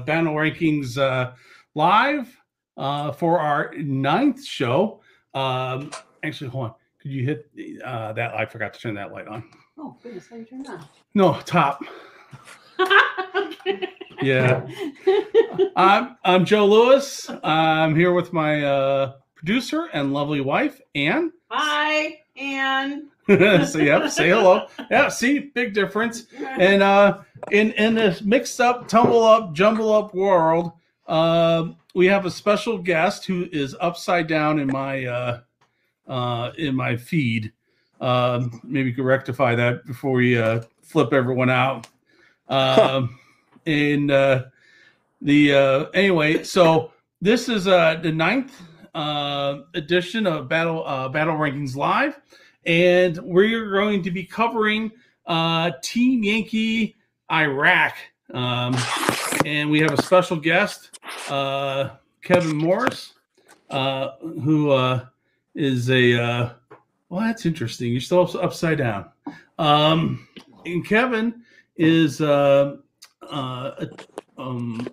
Battle Rankings uh, live uh, for our ninth show. Um, actually, hold on. Could you hit uh, that? I forgot to turn that light on. Oh, goodness, how you turn that? No, top. Yeah. I'm I'm Joe Lewis. I'm here with my uh, producer and lovely wife, Anne. Hi, Anne. so yep, say hello. Yeah, see, big difference. And uh, in in this mixed up, tumble up, jumble up world, uh, we have a special guest who is upside down in my uh, uh, in my feed. Um, maybe you could rectify that before we uh, flip everyone out. Um, and uh, the uh, anyway, so this is uh, the ninth uh, edition of Battle uh, Battle Rankings Live, and we're going to be covering uh, Team Yankee Iraq, um, and we have a special guest, uh, Kevin Morris, uh, who uh, is a uh, well, that's interesting. You're still upside down, um, and Kevin is. Uh, uh, um,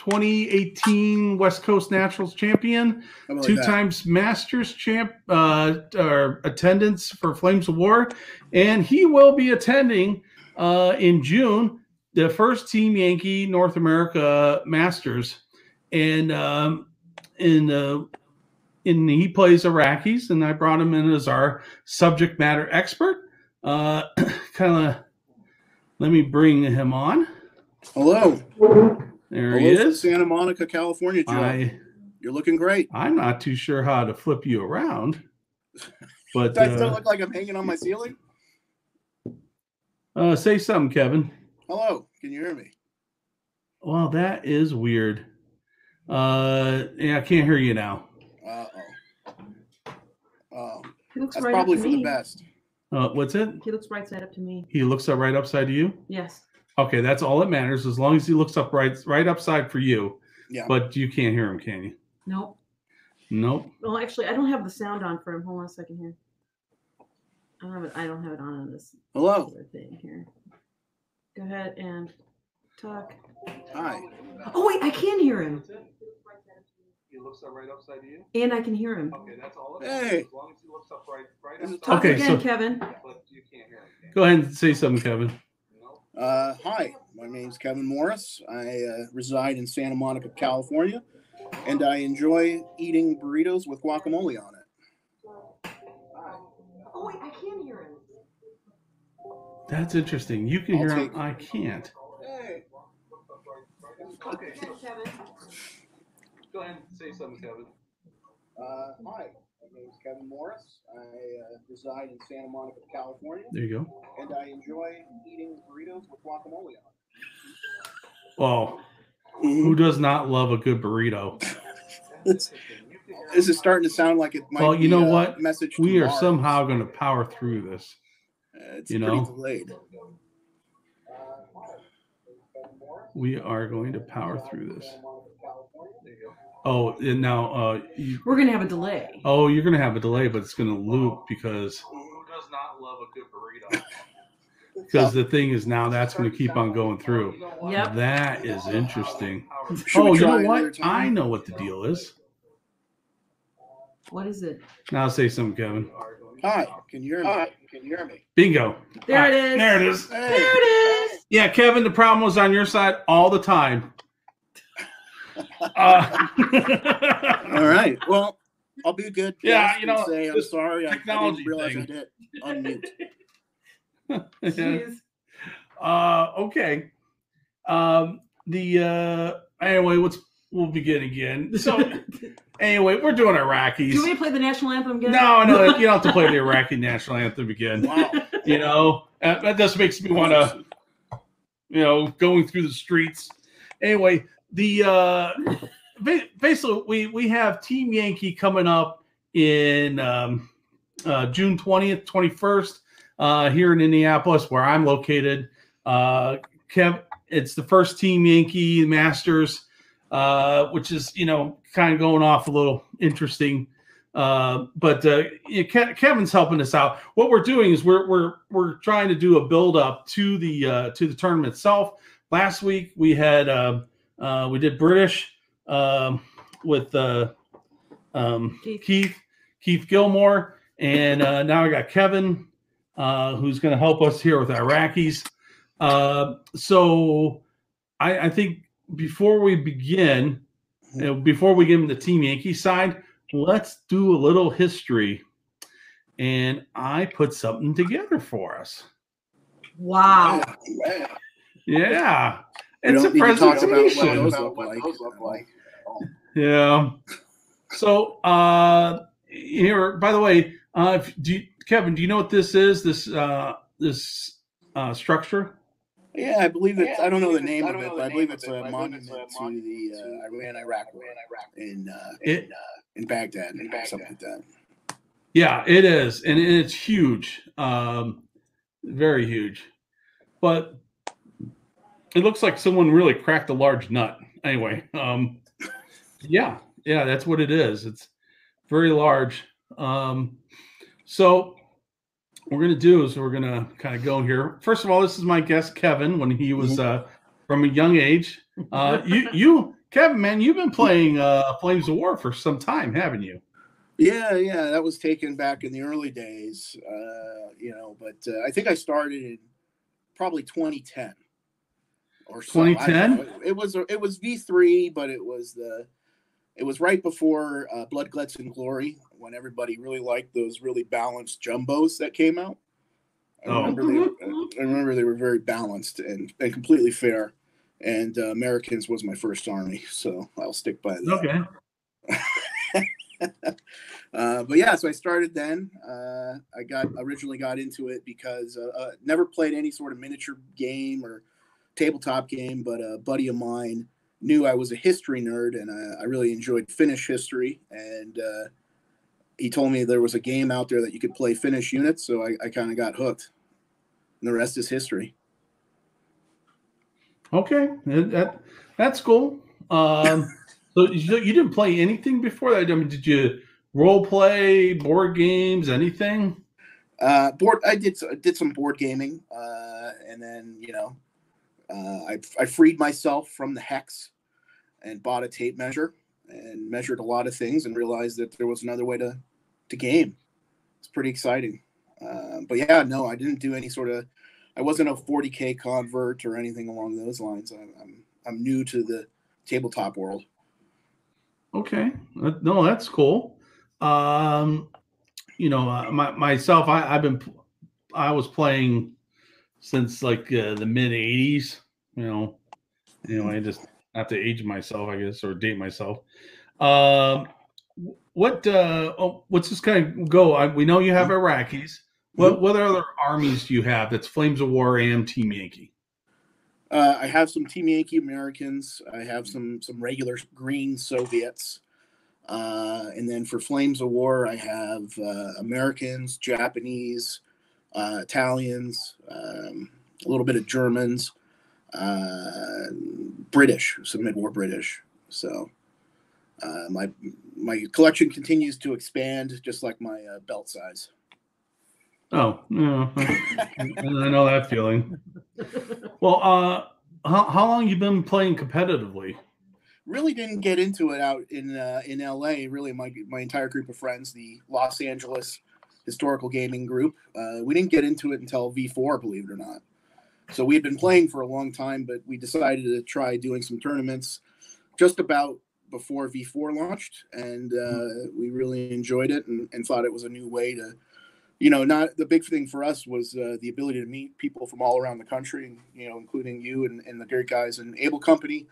2018 West Coast Nationals champion, about two that? times Masters champ, uh, or attendance for Flames of War, and he will be attending uh, in June the first Team Yankee North America Masters, and um, in uh, in he plays Iraqis, and I brought him in as our subject matter expert. Uh, kind of let me bring him on. Hello. There Hello he from is. Santa Monica, California, Joe. I You're looking great. I'm not too sure how to flip you around, but Does I still uh, look like I'm hanging on my ceiling? uh, say something, Kevin. Hello. Can you hear me? Well, that is weird. Uh, yeah, I can't hear you now. Uh oh. Oh, looks that's right probably up for to the best. Uh, what's it? He looks right side up to me. He looks up right upside to you. Yes. Okay, that's all that matters. As long as he looks up right, right upside for you. Yeah. But you can't hear him, can you? Nope. Nope. Well, actually, I don't have the sound on for him. Hold on a second here. I don't have it. I don't have it on on this Hello. other thing here. Go ahead and talk. Hi. Oh wait, I can hear him, He looks up right upside to you. and I can hear him. Okay, that's all. that. Hey. As long as he looks up right, right This Talk Okay, again, so- Kevin. But you can't hear him. Go ahead and say something, Kevin. Uh, hi. My name's Kevin Morris. I uh, reside in Santa Monica, California, and I enjoy eating burritos with guacamole on it. Oh wait, I can hear him. That's interesting. You can I'll hear him. take- I can't. Hey. Okay. Kevin. Go ahead and say something, Kevin. Uh, hi. My name is Kevin Morris. I uh, reside in Santa Monica, California, There you go. and I enjoy eating burritos with guacamole on Well, who does not love a good burrito? This this is starting to sound like it might Well, you be know a what? Message to We are somehow going to power through this. Uh, it's you pretty know. delayed. We are going to power through this. Oh, and now, uh, you, We're gonna have a delay. oh, you're going to have a delay, but it's going to loop because who does not love a good burrito? Because the thing is, now that's going to keep on going through. Yep. That is interesting. Should oh, you know what? I know what the deal is. What is it? Now say something, Kevin. Hi, can you hear me? Can you hear me? Bingo. There it is. There it is. Hey. There it is. Yeah, Kevin, the problem was on your side all the time. Uh, All right. Well, I'll be good. Yeah, you know, say I'm sorry. I, I didn't realize thing. I did unmute. Jeez. uh, okay. Um, the uh, anyway, let's we'll begin again. So anyway, we're doing Iraqis. Do you want me to play the national anthem again? No, no, you don't have to play the Iraqi national anthem again. Wow. You know, Uh, that just makes me want to, you know, going through the streets. Anyway, the uh, basically we we have Team Yankee coming up in um, uh, June twentieth, twenty first, uh, here in Indianapolis, where I'm located. Uh, Kev, it's the first Team Yankee Masters, uh, which is you know kind of going off a little interesting. Uh, but uh, Kevin's helping us out. What we're doing is we're we're we're trying to do a build up to the uh, to the tournament itself. Last week we had uh, uh, we did British um, with uh, um, Keith. Keith Keith Gilmore, and uh, now I got Kevin uh, who's going to help us here with Iraqis. Uh, so I, I think before we begin, you know, before we get into the Team Yankee side, let's do a little history. And I put something together for us. Wow. Yeah. Yeah. It's a don't need to talk about what presentation. those look like. Yeah. So uh here, by the way, uh if, do you, Kevin, do you know what this is? This uh this uh structure? Yeah, I believe it's. Yeah, I don't know the name of it, but I believe it's a but monument it's to the uh, Iran-Iraq war Iran-Iraq in uh, It- in, uh, in Baghdad, in Baghdad. something like that. Yeah, it is, and it's huge, um, very huge. But it looks like someone really cracked a large nut. Anyway, um, yeah, yeah, that's what it is. It's very large. Um, so what we're gonna do is we're gonna kind of go here. First of all, this is my guest Kevin when he was uh, from a young age. Uh, you, you, Kevin, man, you've been playing uh, Flames of War for some time, haven't you? Yeah, yeah, that was taken back in the early days, uh, you know. But uh, I think I started in probably 2010 or so. I don't 2010? know. It was it was V3, but it was the it was right before uh, Blood, Guts, and Glory when everybody really liked those really balanced jumbos that came out. I Oh. remember they I remember they were very balanced and, and completely fair. And uh, Americans was my first army, so I'll stick by that. Okay. Uh, but yeah, so I started then. Uh, I got originally got into it because uh, uh, never played any sort of miniature game or tabletop game, but a buddy of mine knew I was a history nerd and I, I really enjoyed Finnish history. And uh, he told me there was a game out there that you could play Finnish units, so I, I kind of got hooked. And the rest is history. Okay, that, that- that's cool. Um, so you, you didn't play anything before that? I mean, did you role play, board games, anything? Uh, board. I did s- did some board gaming, uh, and then you know, uh, I I freed myself from the hex, and bought a tape measure and measured a lot of things and realized that there was another way to to game. It's pretty exciting. Uh, but yeah, no, I didn't do any sort of. I wasn't a 40k convert or anything along those lines. I'm I'm, I'm new to the tabletop world. Okay, no, that's cool. Um, you know, uh, my, myself, I, I've been, I was playing since like uh, the mid '80s. You know, you know, I just have to age myself, I guess, or date myself. Um, what, uh, oh, what's this kind of go? I, we know you have Iraqis. What, what other armies do you have? That's Flames of War and Team Yankee. Uh, I have some Team Yankee Americans. I have some some regular Green Soviets, uh, and then for Flames of War, I have uh, Americans, Japanese, uh, Italians, um, a little bit of Germans, uh, British, some mid-war British. So uh, my my collection continues to expand, just like my uh, belt size. Oh, yeah, I know that feeling. Well, uh, how, how long you been playing competitively? really didn't get into it out in uh, in LA. Really, my my entire group of friends, the Los Angeles Historical Gaming Group, uh, we didn't get into it until V4, believe it or not. So we had been playing for a long time, but we decided to try doing some tournaments just about before V4 launched, and uh, we really enjoyed it and, and thought it was a new way to. You know, not the big thing for us was uh, the ability to meet people from all around the country, you know, including you and, and the great guys in Able Company,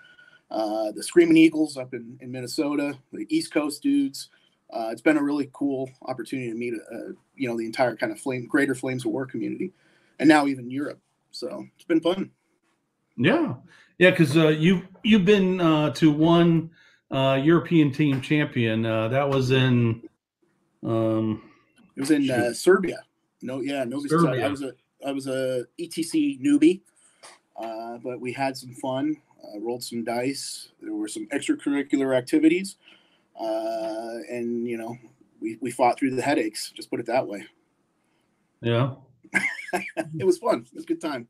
uh, the Screaming Eagles up in, in Minnesota, the East Coast dudes. Uh, it's been a really cool opportunity to meet, uh, you know, the entire kind of flame, greater Flames of War community, and now even Europe. So it's been fun. Yeah, yeah, because uh, you you've been uh, to one uh, European team champion. Uh, that was in. Um, It was in uh, Serbia. No, yeah, Sad. Serbia. I was a I was a ETC newbie, uh, but we had some fun. Uh, rolled some dice. There were some extracurricular activities, uh, and you know, we we fought through the headaches. Just put it that way. Yeah. It was fun. It was a good time.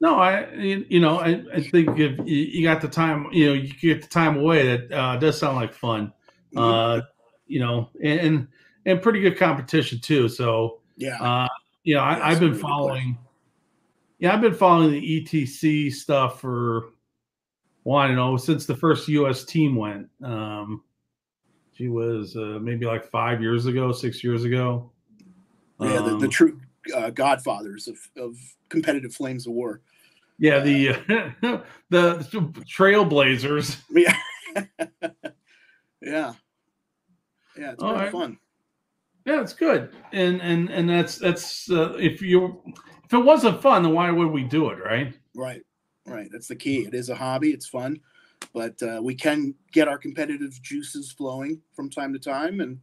No, I you you know I, I think if you, got the time, you know, you get the time away. That uh, does sound like fun. Mhm. Uh, you know, and, and pretty good competition too. So yeah. uh, you know, Yeah, I, I've been really following. Yeah, I've been following the ETC stuff for well, I don't know since the first U.S. team went. Um, she was uh, maybe like five years ago, six years ago. yeah. The, the Um, true uh, godfathers of of competitive flames of war. yeah, the the Trailblazers. Yeah. yeah. Yeah. It's All been right. fun. Yeah, it's good, and and and that's that's uh, if you if it wasn't fun, then why would we do it, right? Right. Right. That's the key. It is a hobby. It's fun, but uh, we can get our competitive juices flowing from time to time, and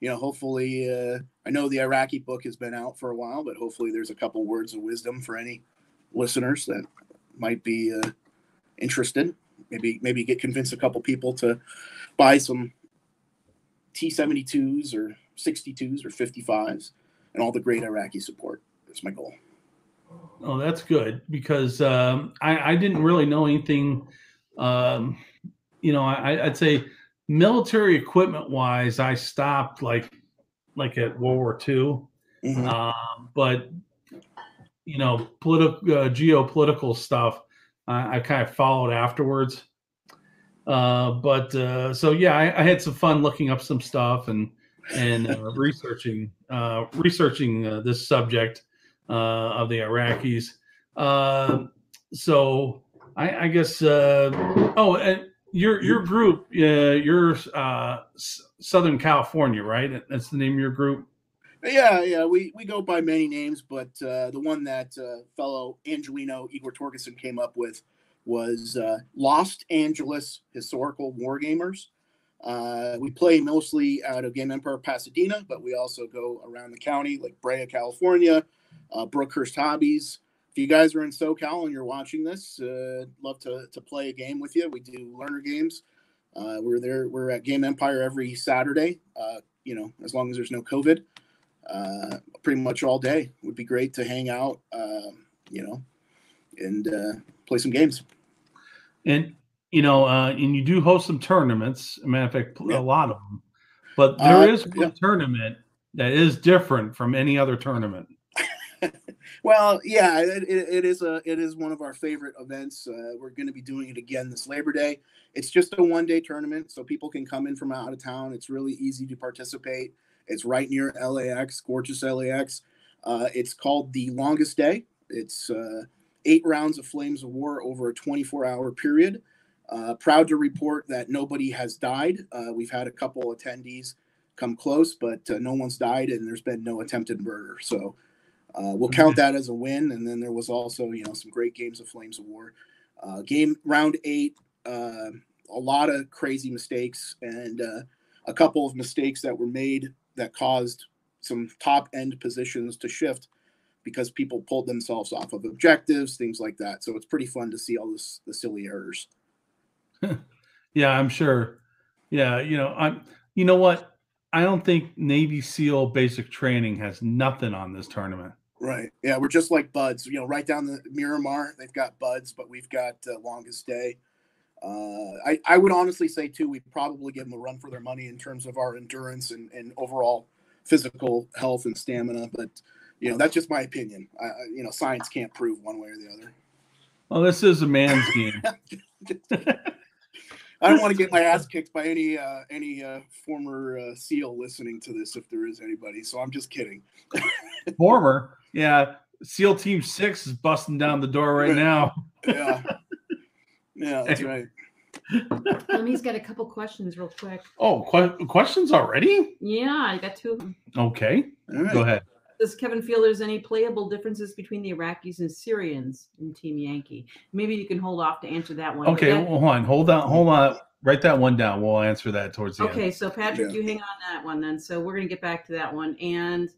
you know, hopefully, uh, I know the Iraqi book has been out for a while, but hopefully, there's a couple words of wisdom for any listeners that might be uh, interested. Maybe maybe get convince a couple people to buy some T72s or 62s or 55s and all the great Iraqi support. That's my goal. Oh, that's good because um, I, I didn't really know anything. Um, you know, I, I'd say military equipment wise, I stopped like like at World War II. Mhm. Um, but you know, political uh, geopolitical stuff, I, I kind of followed afterwards. Uh, but uh, so yeah, I, I had some fun looking up some stuff and and uh, researching uh, researching uh, this subject uh, of the Iraqis. Uh, so I, I guess uh, oh, and your your group, uh, your uh, Southern California, right? That's the name of your group. Yeah, yeah, we, we go by many names, but uh, the one that uh, fellow Angelino Igor Torgeson came up with was uh, Lost Angeles Historical Wargamers. Uh, we play mostly out of Game Empire Pasadena, but we also go around the county, like Brea, California, uh, Brookhurst Hobbies. If you guys are in SoCal and you're watching this, uh, love to, to play a game with you. We do learner games. Uh, we're there. We're at Game Empire every Saturday. Uh, you know, as long as there's no COVID uh, pretty much all day. Would be great to hang out, um, you know, and uh, play some games. And you know, uh, and you do host some tournaments. As a matter of fact, Yeah. a lot of them. But there Uh, is one yeah. tournament that is different from any other tournament. Well, yeah, it, it, is a it is one of our favorite events. Uh, we're going to be doing it again this Labor Day. It's just a one day tournament, so people can come in from out of town. It's really easy to participate. It's right near LAX, gorgeous LAX. Uh, it's called the Longest Day. It's uh, eight rounds of Flames of War over a 24 hour period. Uh, proud to report that nobody has died. Uh, we've had a couple attendees come close, but uh, no one's died, and there's been no attempted murder. So uh, we'll count that as a win. And then there was also, you know, some great games of Flames of War. Uh, game round eight, uh, a lot of crazy mistakes and uh, a couple of mistakes that were made that caused some top end positions to shift because people pulled themselves off of objectives, things like that. So it's pretty fun to see all this the silly errors. Yeah, I'm sure. Yeah, you know, I'm. You know what? I don't think Navy SEAL basic training has nothing on this tournament. Right. Yeah, we're just like buds. You know, right down the Miramar, they've got buds, but we've got uh, longest day. Uh, I, I would honestly say too, we probably give them a run for their money in terms of our endurance and, and overall physical health and stamina. But you know, that's just my opinion. I, you know, science can't prove one way or the other. Well, this is a man's game. I don't want to get my ass kicked by any uh, any uh, former uh, SEAL listening to this, if there is anybody. So I'm just kidding. Former, yeah. SEAL Team Six is busting down the door right now. Yeah, yeah, that's right. He's got a couple questions real quick. Oh, que- questions already? Yeah, I got two of them. Okay, All right. go ahead. Does Kevin feel there's any playable differences between the Iraqis and Syrians in Team Yankee? Maybe you can hold off to answer that one. Okay, that- well, hold on, hold on, hold on. Write that one down. We'll answer that towards the okay, end. Okay, so Patrick, Yeah. you hang on that one then. So we're gonna get back to that one. And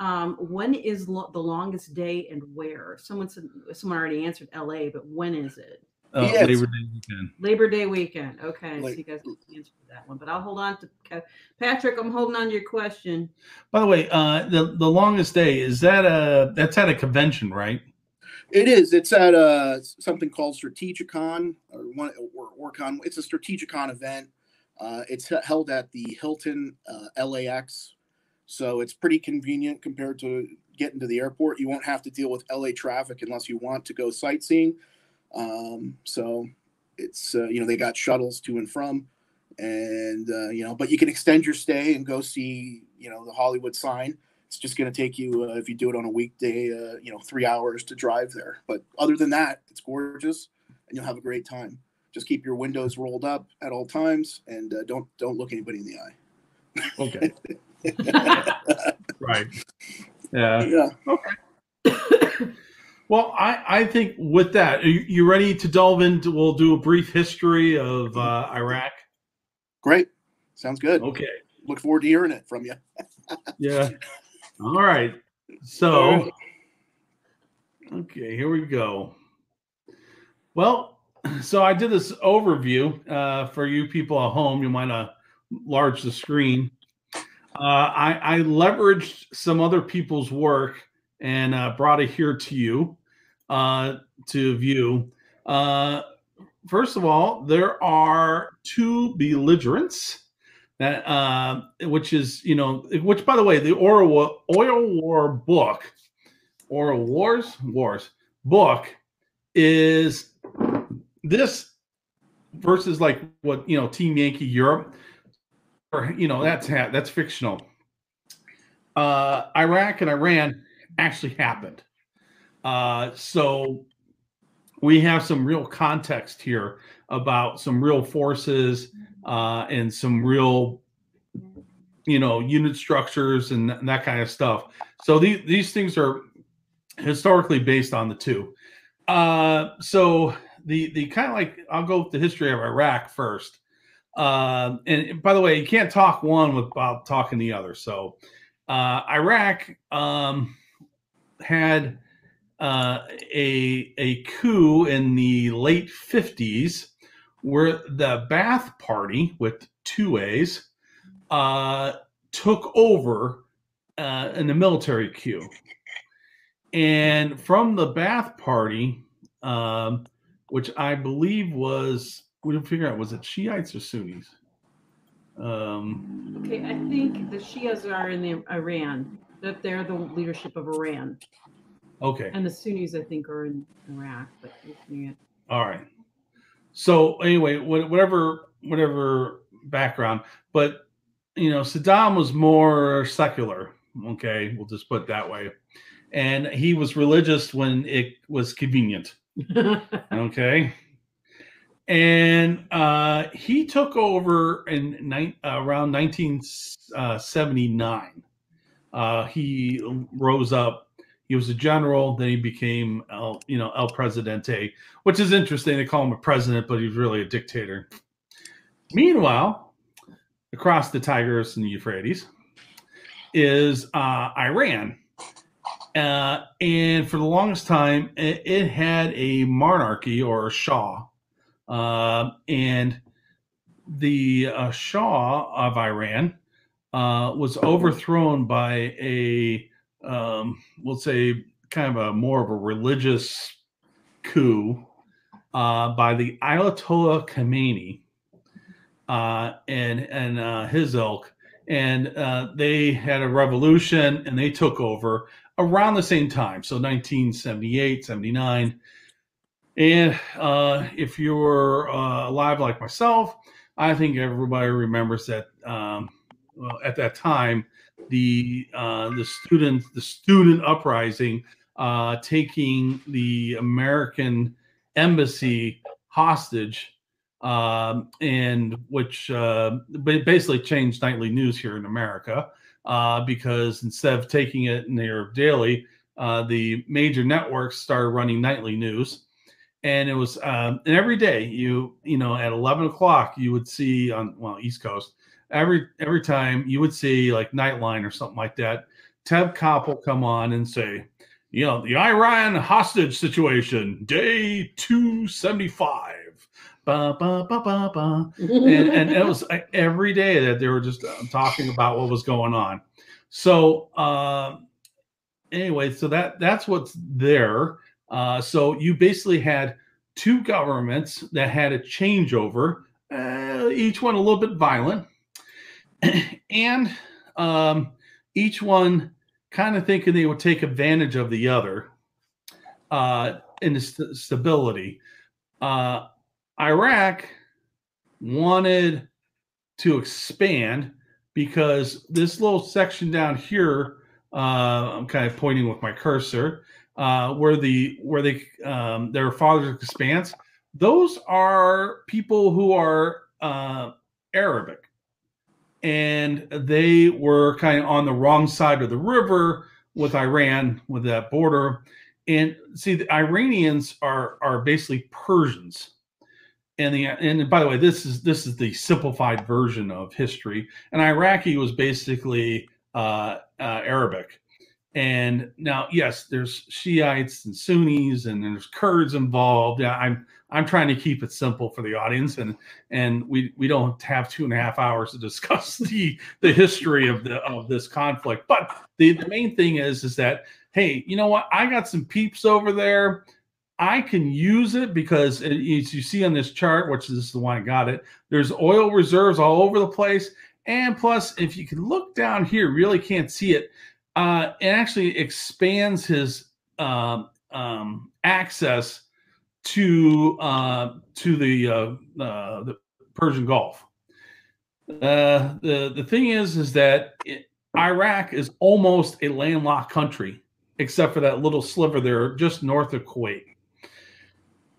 um, when is lo- the longest day and where? Someone said someone already answered L.A., but when is it? uh, Yes. Labor Day weekend. Labor Day weekend. Okay, so you guys can answer that one, but I'll hold on to Ca- Patrick. I'm holding on to your question. By the way, uh, the the longest day is that a that's at a convention, right? It is. It's at uh something called Strategicon or one or OrcCon. It's a Strategicon event. Uh, it's held at the Hilton uh, LAX, so it's pretty convenient compared to getting to the airport. You won't have to deal with LA traffic unless you want to go sightseeing. Um, so it's uh, you know they got shuttles to and from, and uh, you know but you can extend your stay and go see you know the Hollywood sign it's just going to take you uh, if you do it on a weekday uh, you know three hours to drive there but other than that it's gorgeous and you'll have a great time just keep your windows rolled up at all times and uh, don't don't look anybody in the eye Okay. right. Yeah. yeah Well, I, I think with that, are you, you ready to delve into? We'll do a brief history of uh, Iraq. great sounds good Okay. look forward to hearing it from you Yeah. All right. So, okay, here we go. Well, so I did this overview uh, for you people at home. You might uh, large the screen. Uh, I, I leveraged some other people's work and uh, brought it here to you uh, to view. Uh, first of all, there are two belligerents that uh, which is you know which by the way the oil Wa- oil war book oil wars wars book is this versus like what you know team yankee europe you know that's ha- that's fictional uh iraq and iran actually happened uh so we have some real context here about some real forces uh, and some real, you know, unit structures and, th- that kind of stuff. So these these things are historically based on the two. Uh, so the the kind of like I'll go with the history of Iraq first. Uh, and by the way, you can't talk one without talking the other. So uh, Iraq um, had uh, a a coup in the late fifties where the Ba'ath Party with two A's uh, took over uh, in the military coup, and from the Ba'ath Party, um, which I believe was we didn't figure out was it Shiites or Sunnis. Um, Okay, I think the Shias are in the Iran. That they're the leadership of Iran, okay, and the Sunnis I think are in Iraq. But All right. So anyway, whatever whatever background, but you know, Saddam was more secular. Okay, we'll just put it that way, and he was religious when it was convenient. Okay, and uh, he took over in ni- around 1979. Uh, he rose up. He was a general. Then he became, El, you know, El Presidente, which is interesting. They call him a president, but he's really a dictator. Meanwhile, across the Tigris and the Euphrates is uh, Iran. Uh, and for the longest time, it, it had a monarchy or a Shah. Uh, and the uh, Shah of Iran uh, was overthrown by a, um, we'll say, kind of a more of a religious coup uh, by the Ayatollah Khomeini and and his ilk, and uh, they had a revolution and they took over around the same time, so 1978, 79. And uh, if you're uh, alive like myself, I think everybody remembers that um, well, at that time the uh, the student the student uprising uh, taking the American embassy hostage, um, and which uh, basically changed nightly news here in America uh, because instead of taking it in their daily, the major networks started running nightly news. And it was, um, and every day you, you know, at 11 o'clock, you would see on, well, East Coast, every, every time you would see like Nightline or something like that. Ted Koppel come on and say, you know, the Iran hostage situation, day 275. Ba, ba, ba, ba, ba. And, and it was like, every day that they were just uh, talking about what was going on. So, uh, anyway, so that that's what's there. Uh, so you basically had two governments that had a changeover, uh, each one a little bit violent, and um, each one kind of thinking they would take advantage of the other uh, in the st- stability. Uh, Iraq wanted to expand because this little section down here, uh, I'm kind of pointing with my cursor, uh, where the where they um, their father's expanse. Those are people who are uh, Arabic, and they were kind of on the wrong side of the river with Iran with that border. And see, the Iranians are are basically Persians and the and by the way, this is this is the simplified version of history. And Iraqi was basically uh, uh, Arabic. And now, yes, there's Shiites and Sunnis, and there's Kurds involved. I'm I'm trying to keep it simple for the audience, and and we we don't have two and a half hours to discuss the the history of the of this conflict. But the, the main thing is is that hey, you know what? I got some peeps over there I can use it because it, as you see on this chart, which is the one I got it, there's oil reserves all over the place. And plus, if you can look down here, really can't see it, uh, it actually expands his um, um, access to uh, to the uh, uh, the Persian Gulf. Uh, the the thing is, is that it, Iraq is almost a landlocked country, except for that little sliver there, just north of Kuwait.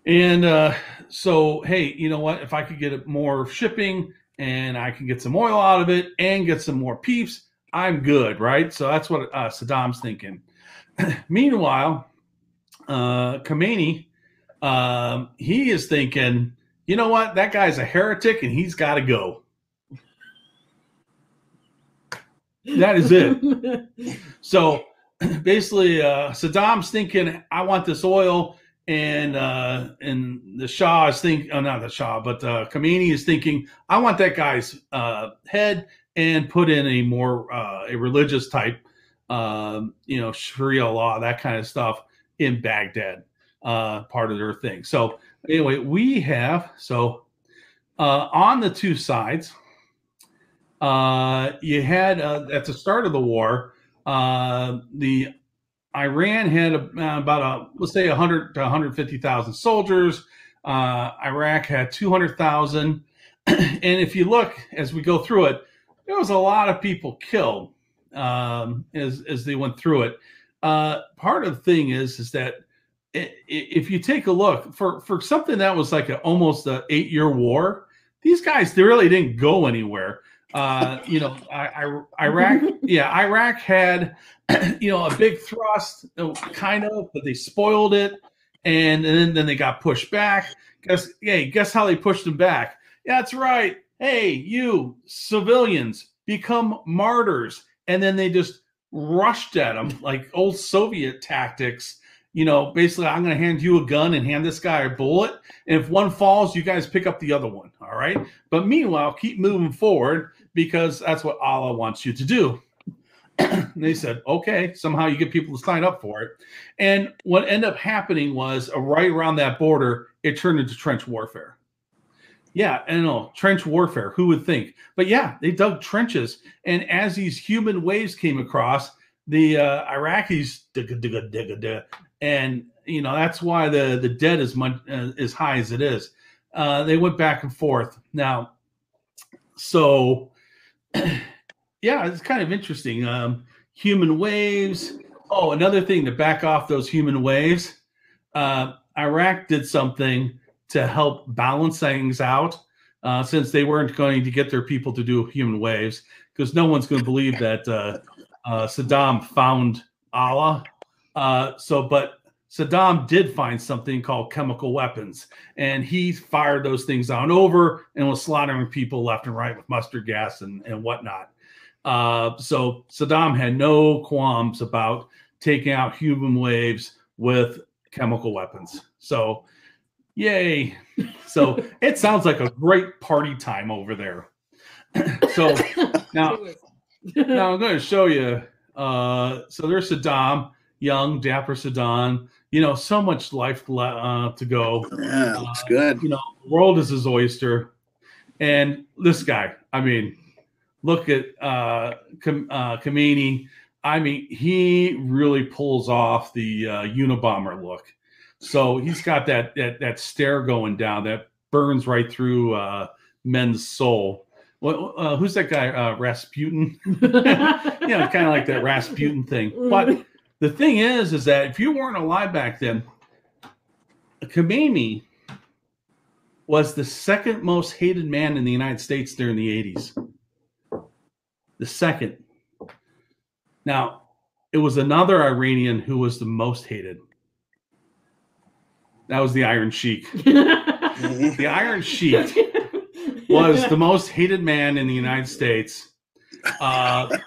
And uh, so, hey, you know what? If I could get more shipping and I can get some oil out of it and get some more peeps, I'm good, right? So that's what uh, Saddam's thinking. Meanwhile, uh, Khomeini, um, he is thinking, you know what? That guy's a heretic and he's got to go. That is it. so basically, uh, Saddam's thinking, I want this oil and uh, and the Shah is thinking, oh, not the Shah, but uh, Khomeini is thinking, I want that guy's uh, head and put in a more uh, a religious type, um, you know, Sharia law, that kind of stuff in Baghdad, uh, part of their thing. So anyway, we have so uh, on the two sides, uh, you had uh, at the start of the war, uh, the Iran had a, uh, about a let's say 100 to 150,000 soldiers. Uh, Iraq had 200,000. and if you look as we go through it, there was a lot of people killed um, as as they went through it. Uh, part of the thing is is that if you take a look for for something that was like a, almost an eight year war, these guys they really didn't go anywhere. Uh, you know, I, I, Iraq, yeah, Iraq had, you know, a big thrust, kind of, but they spoiled it, and, and then, then they got pushed back. Guess, hey, guess how they pushed them back? Yeah, that's right. Hey, you civilians become martyrs, and then they just rushed at them like old Soviet tactics you know, basically, I'm going to hand you a gun and hand this guy a bullet. And if one falls, you guys pick up the other one. All right. But meanwhile, keep moving forward because that's what Allah wants you to do. they said, okay, somehow you get people to sign up for it. And what ended up happening was uh, right around that border, it turned into trench warfare. Yeah, I know, trench warfare. Who would think? But yeah, they dug trenches. And as these human waves came across, the uh, Iraqis digga, digga, digga, digga, and you know that's why the the debt is much uh, as high as it is. Uh, they went back and forth. Now, so yeah, it's kind of interesting. Um, human waves. Oh, another thing to back off those human waves. Uh, Iraq did something to help balance things out uh, since they weren't going to get their people to do human waves because no one's going to believe that uh, uh, Saddam found Allah uh, so, but Saddam did find something called chemical weapons, and he fired those things on over and was slaughtering people left and right with mustard gas and, and whatnot. Uh, so Saddam had no qualms about taking out human waves with chemical weapons. So, yay! So it sounds like a great party time over there. so now, now I'm going to show you. Uh, so there's Saddam, young, dapper Saddam. You know, so much life uh, to go. Yeah, looks good. You know, the world is his oyster. And this guy, I mean, look at uh, Kham- uh, Khomeini. I mean, he really pulls off the uh, Unabomber look. So he's got that that that stare going down that burns right through uh, men's soul. What, uh, who's that guy? Uh, Rasputin. know, kind of like that Rasputin thing. But the thing is, is that if you weren't alive back then, Khomeini was the second most hated man in the United States during the 80s. The second. Now, it was another Iranian who was the most hated. That was the Iron Sheik. The Iron Sheik was the most hated man in the United States. Uh,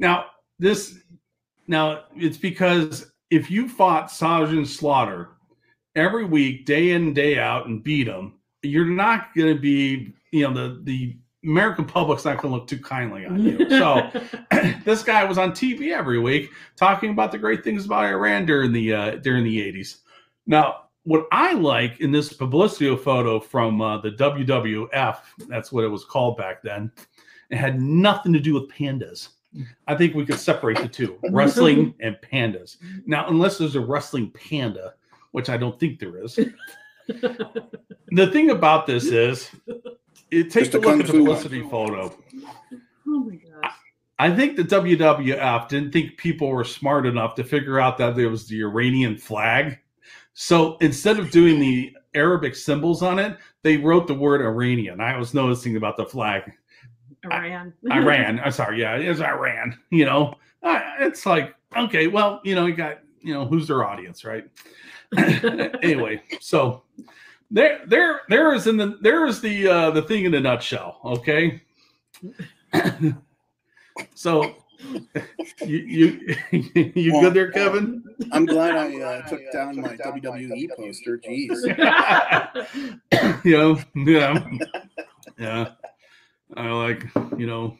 now, this now it's because if you fought Sergeant Slaughter every week, day in day out, and beat him, you're not going to be, you know, the the American public's not going to look too kindly on you. So this guy was on TV every week talking about the great things about Iran during the uh, during the 80s. Now, what I like in this publicity photo from uh, the WWF, that's what it was called back then, it had nothing to do with pandas. I think we could separate the two wrestling and pandas. Now, unless there's a wrestling panda, which I don't think there is. the thing about this is, it takes a a look at the fu publicity photo. oh my gosh. I think the WWF didn't think people were smart enough to figure out that there was the Iranian flag. So instead of doing the Arabic symbols on it, they wrote the word Iranian. I was noticing about the flag. Iran. Iran. I'm sorry. Yeah, it is Iran. You know, Uh, it's like, okay, well, you know, you got, you know, who's their audience, right? anyway, so there, there, there is in the, there is the, uh, the thing in a nutshell. Okay. so you, you, you good there, Kevin? I'm glad I uh, took down my WWE poster. Jeez. you know, yeah, yeah. I like, you know,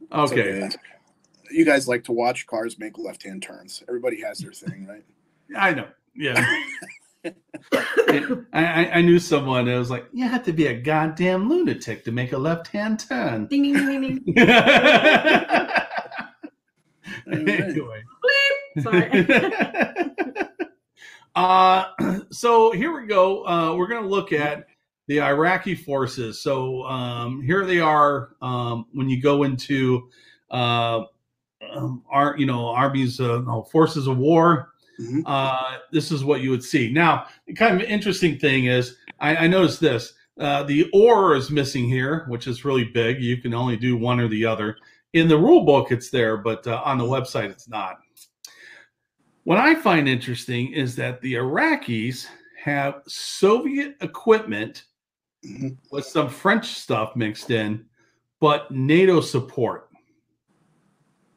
It's okay. You guys like to watch cars make left hand turns. Everybody has their thing, right? I know. Yeah. I, I, I knew someone that was like, you have to be a goddamn lunatic to make a left hand turn. ding, ding, ding, ding, ding. anyway. Sorry. uh, so here we go. Uh, we're going to look at the Iraqi forces. So um, here they are um, when you go into uh, um, our, you know, armies, uh, no, forces of war. Mhm. Uh, this is what you would see. Now, the kind of interesting thing is, I, I noticed this. Uh, the or is missing here, which is really big. You can only do one or the other. In the rule book, it's there, but uh, on the website, it's not. What I find interesting is that the Iraqis have Soviet equipment Mhm. with some French stuff mixed in, but NATO support.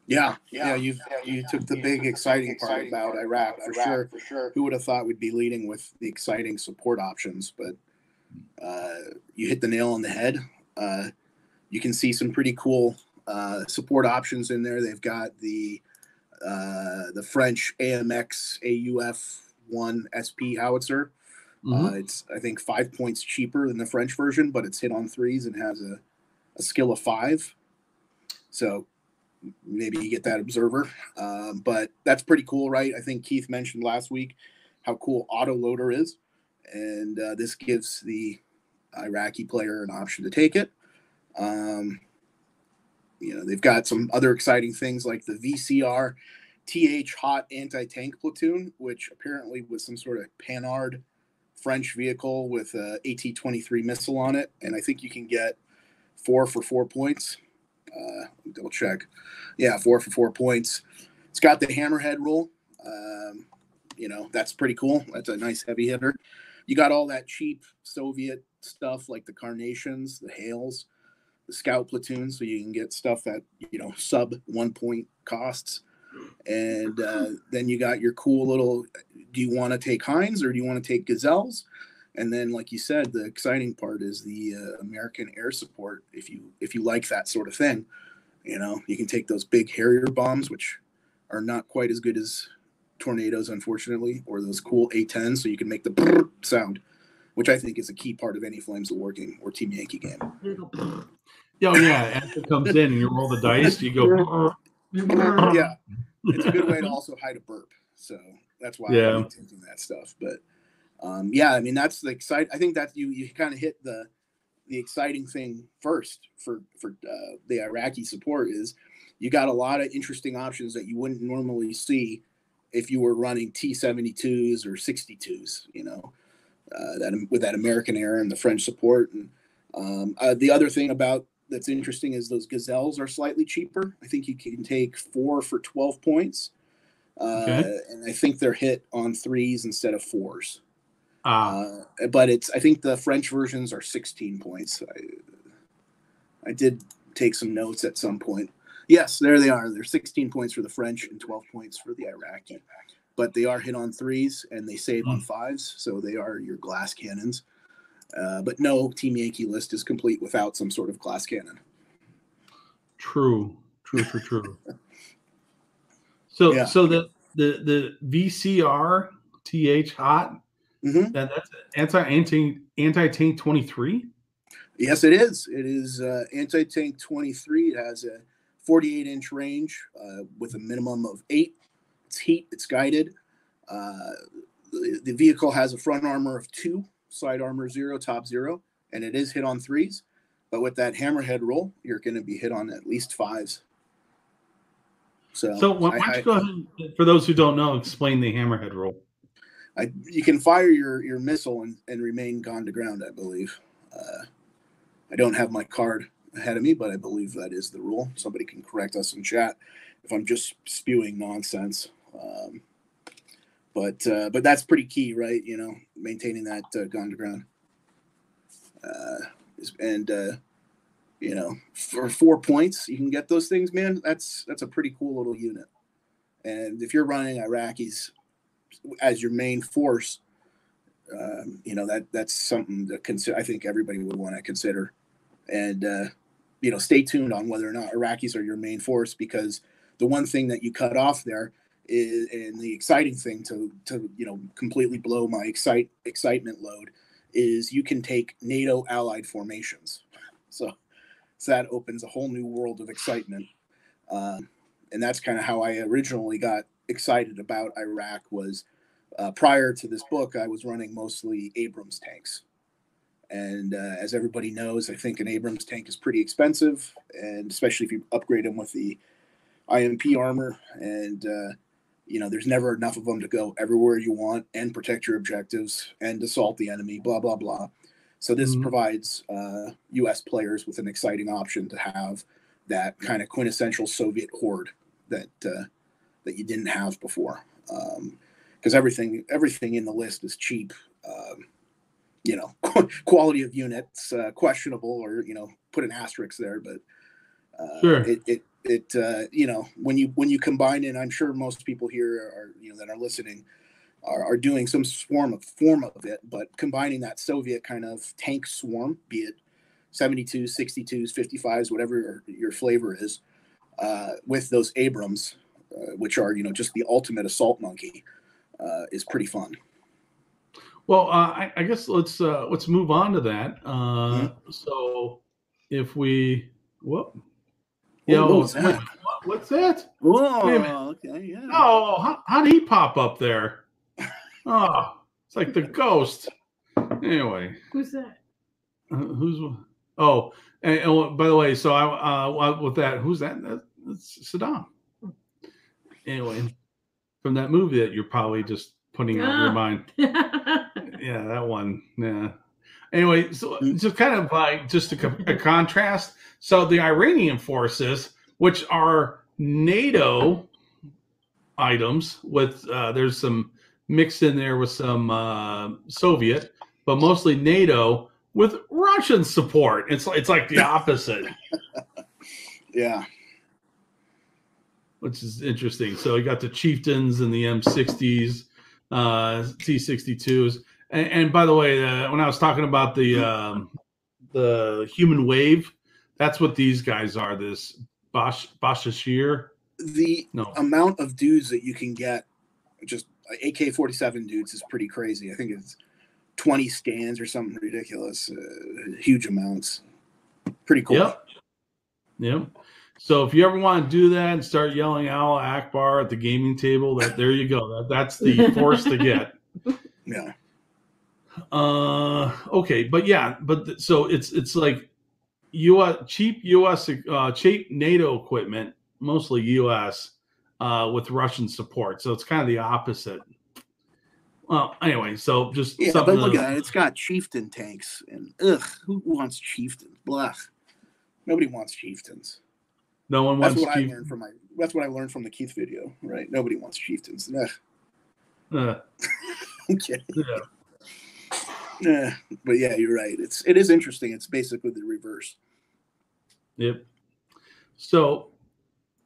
Yeah, yeah. You you took the big exciting part about Iraq for sure. For sure. Who would have thought we'd be leading with the exciting support options? But uh, you hit the nail on the head. Uh, you can see some pretty cool uh, support options in there. They've got the uh, the French AMX AUF one SP howitzer. Mhm. Uh, it's I think five points cheaper than the French version, but it's hit on threes and has a, a skill of five. So maybe you get that observer. Um, but that's pretty cool, right? I think Keith mentioned last week how cool auto loader is, and uh, this gives the Iraqi player an option to take it. Um, you know, they've got some other exciting things like the VCR TH Hot anti tank platoon, which apparently was some sort of Panhard French vehicle with a AT 23 missile on it. And I think you can get four for four points. Uh, double check. Yeah, four for four points. It's got the hammerhead rule. Um, you know, that's pretty cool. That's a nice heavy hitter. You got all that cheap Soviet stuff like the Carnations, the Hails, the Scout platoon, so you can get stuff that, you know, sub one point costs. and uh, then you got your cool little. Do you want to take Hinds or do you want to take Gazelles? And then, like you said, the exciting part is the uh, American air support. If you if you like that sort of thing, you know you can take those big Harrier bombs, which are not quite as good as tornadoes, unfortunately, or those cool A10s, so you can make the sound, which I think is a key part of any Flames of War game or Team Yankee game. Oh yeah, after it comes in and you roll the dice, you go. yeah, it's a good way to also hide a burp. So that's why Yeah. I'm taking that stuff. But um, yeah, I mean that's the excite. I think that you you kind of hit the the exciting thing first for for uh, the Iraqi support is you got a lot of interesting options that you wouldn't normally see if you were running T72s or 62s. You know, uh, that with that American air and the French support. And um, uh, the other thing about that's interesting is those gazelles are slightly cheaper. I think you can take four for 12 points. Uh, Okay. And I think they're hit on threes instead of fours. Ah, Uh, but it's I think the French versions are 16 points. I, I did take some notes at some point. Yes, there they are. They're 16 points for the French and 12 points for the Iraqi. But they are hit on threes and they save on fives, so they are your glass cannons. Uh, but no Team Yankee list is complete without some sort of glass cannon. true, true, true, true. So, Yeah. so the the the VCR TH hot Mhm. that that's anti anti anti tank twenty three. Yes, it is. It is uh, anti tank 23. It has a 48 inch range uh, with a minimum of eight. It's heat, it's guided. Uh, the, the vehicle has a front armor of two, side armor zero, top zero, and it is hit on threes. But with that hammerhead roll, you're going to be hit on at least fives. So, So why I- why don't you go ahead, for those who don't know, explain the hammerhead roll. I, you can fire your, your missile and, and remain gone to ground, I believe. Uh, I don't have my card ahead of me, but I believe that is the rule. Somebody can correct us in chat if I'm just spewing nonsense. Um, but uh, but that's pretty key, right? You know, maintaining that uh, gone to ground. Uh, and uh, you know, for four points, you can get those things, man. That's that's a pretty cool little unit. And if you're running Iraqis as your main force, um, you know that that's something to consider. I think everybody would want to consider, and uh, you know, stay tuned on whether or not Iraqis are your main force because the one thing that you cut off there is, and the exciting thing to to you know completely blow my excite excitement load is you can take NATO allied formations. So, so that opens a whole new world of excitement, um, and that's kind of how I originally got excited about Iraq was uh, prior to this book, I was running mostly Abrams tanks. And uh, as everybody knows, I think an Abrams tank is pretty expensive, and especially if you upgrade them with the IMP armor. And, uh, you know, there's never enough of them to go everywhere you want and protect your objectives and assault the enemy, blah, blah, blah. So this Mhm. provides uh, U.S. players with an exciting option to have that kind of quintessential Soviet horde that uh, that you didn't have before. Because everything everything in the list is cheap. Um, you know, quality of units uh, questionable, or you know, put an asterisk there. But uh, Sure. it it it uh, you know when you when you combine it, I'm sure most people here are you know that are listening are, are doing some form of form of it, but combining that Soviet kind of tank swarm, be it 72s, 62s, 55s, whatever your, your flavor is, uh, with those Abrams, which are you know just the ultimate assault monkey, uh, is pretty fun. Well, uh, I, I guess let's uh, let's move on to that. Uh, Mm-hmm. So, if we whoop, Ooh, yo, what that? what- what's that? Oh, Wait a minute. okay, yeah. Oh, how, how did he pop up there? Oh, it's like the ghost. Anyway, Who's that? uh, who's oh, and, and by the way, so I uh, with that, who's that? That- That's Saddam. Anyway, from that movie that you're probably just putting out in your Ah. mind. yeah, that one. Yeah. Anyway, so Mm. just kind of like just a, a contrast. So the Iranian forces, which are NATO items, with uh, there's some mixed in there with some uh, Soviet, but mostly NATO with Russian support. It's it's like the opposite. Yeah. Which is interesting. So you got the Chieftains and the M60s, uh, T62s, and, and by the way, uh, when I was talking about the um, the human wave, that's what these guys are. This Bosch Boschashir. The No, amount of dudes that you can get, just AK forty seven dudes, is pretty crazy. I think it's twenty scans or something ridiculous. Uh, huge amounts. Pretty cool. Yep. Yep. So if you ever want to do that and start yelling "Al Akbar" at the gaming table, that there you go. That, that's the force to get. Yeah. Uh, okay, but yeah, but th- so it's it's like U.S. cheap U.S. Uh, cheap NATO equipment, mostly U.S. Uh, with Russian support. So it's kind of the opposite. Well, anyway, so just Yeah, something but look to- at it. It's got chieftain tanks, and ugh, who wants chieftains? Blah. Nobody wants chieftains. No one wants. That's what I learned from my. That's what I learned from the Keith video. Right? Nobody wants chieftains. Uh, Okay. yeah. But yeah, you're right. It's it is interesting. It's basically the reverse. Yep. So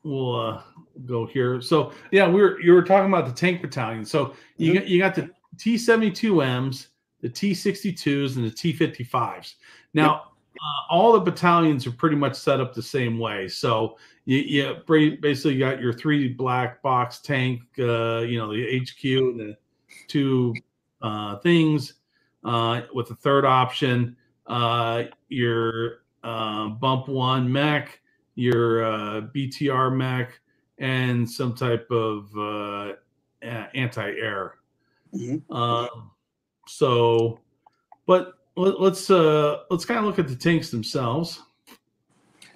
we'll uh, go here. So yeah, we were you were talking about the tank battalion. So you Mhm. got you got the T seventy two M's, the T sixty twos, and the T fifty fives. Now uh, all the battalions are pretty much set up the same way. So you, you basically got your three black box tank, uh, you know, the HQ and the two uh, things uh, with the third option. Uh, your uh, bump one mech, your uh, BTR mech, and some type of uh, anti-air. Mhm. Um, so, but let, let's uh, let's kind of look at the tanks themselves.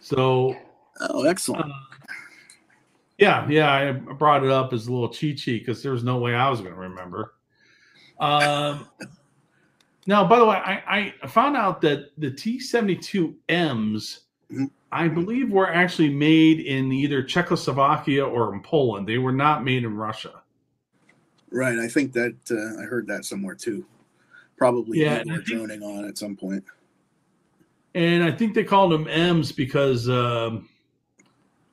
So, Oh, excellent. uh, yeah, yeah, I brought it up as a little cheat sheet because there was no way I was going to remember. Um, now, by the way, I, I found out that the T seventy two M's, Mhm. I believe, were actually made in either Czechoslovakia or in Poland. They were not made in Russia. Right. I think that uh, I heard that somewhere too. Probably Yeah, yeah, and I think- droning on at some point. And I think they called them M's because, um,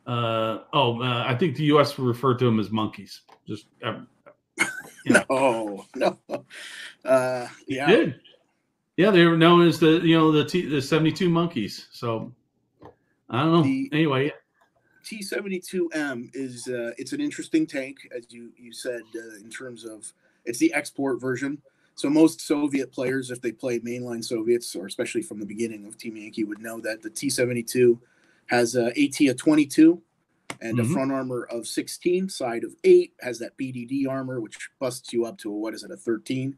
uh, oh, uh, I think the U.S. referred to them as monkeys. Just uh, Yeah. No, no. Uh, yeah. did. Yeah, they were known as the you know the T, the seventy two monkeys. So I don't know. The- anyway, T seventy two M is uh, it's an interesting tank, as you you said, uh, in terms of it's the export version. So most Soviet players, if they play mainline Soviets, or especially from the beginning of Team Yankee, would know that the T seventy two has a AT of twenty two and Mhm. a front armor of sixteen, side of eight, has that BDD armor, which busts you up to a, what is it, a thirteen?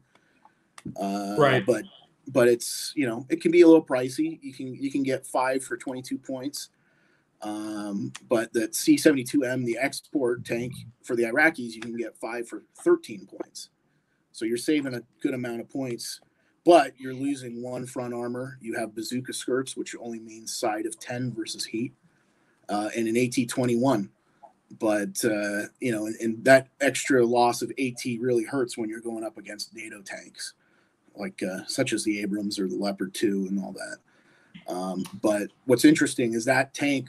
Uh, Right. But but it's you know it can be a little pricey. You can you can get five for twenty two points. Um, but the T72M, the export tank for the Iraqis, you can get five for 13 points. So you're saving a good amount of points, but you're losing one front armor. You have bazooka skirts, which only means side of 10 versus heat, uh, and an AT 21. But, uh, you know, and, and that extra loss of AT really hurts when you're going up against NATO tanks, like uh, such as the Abrams or the Leopard 2 and all that. Um, but what's interesting is that tank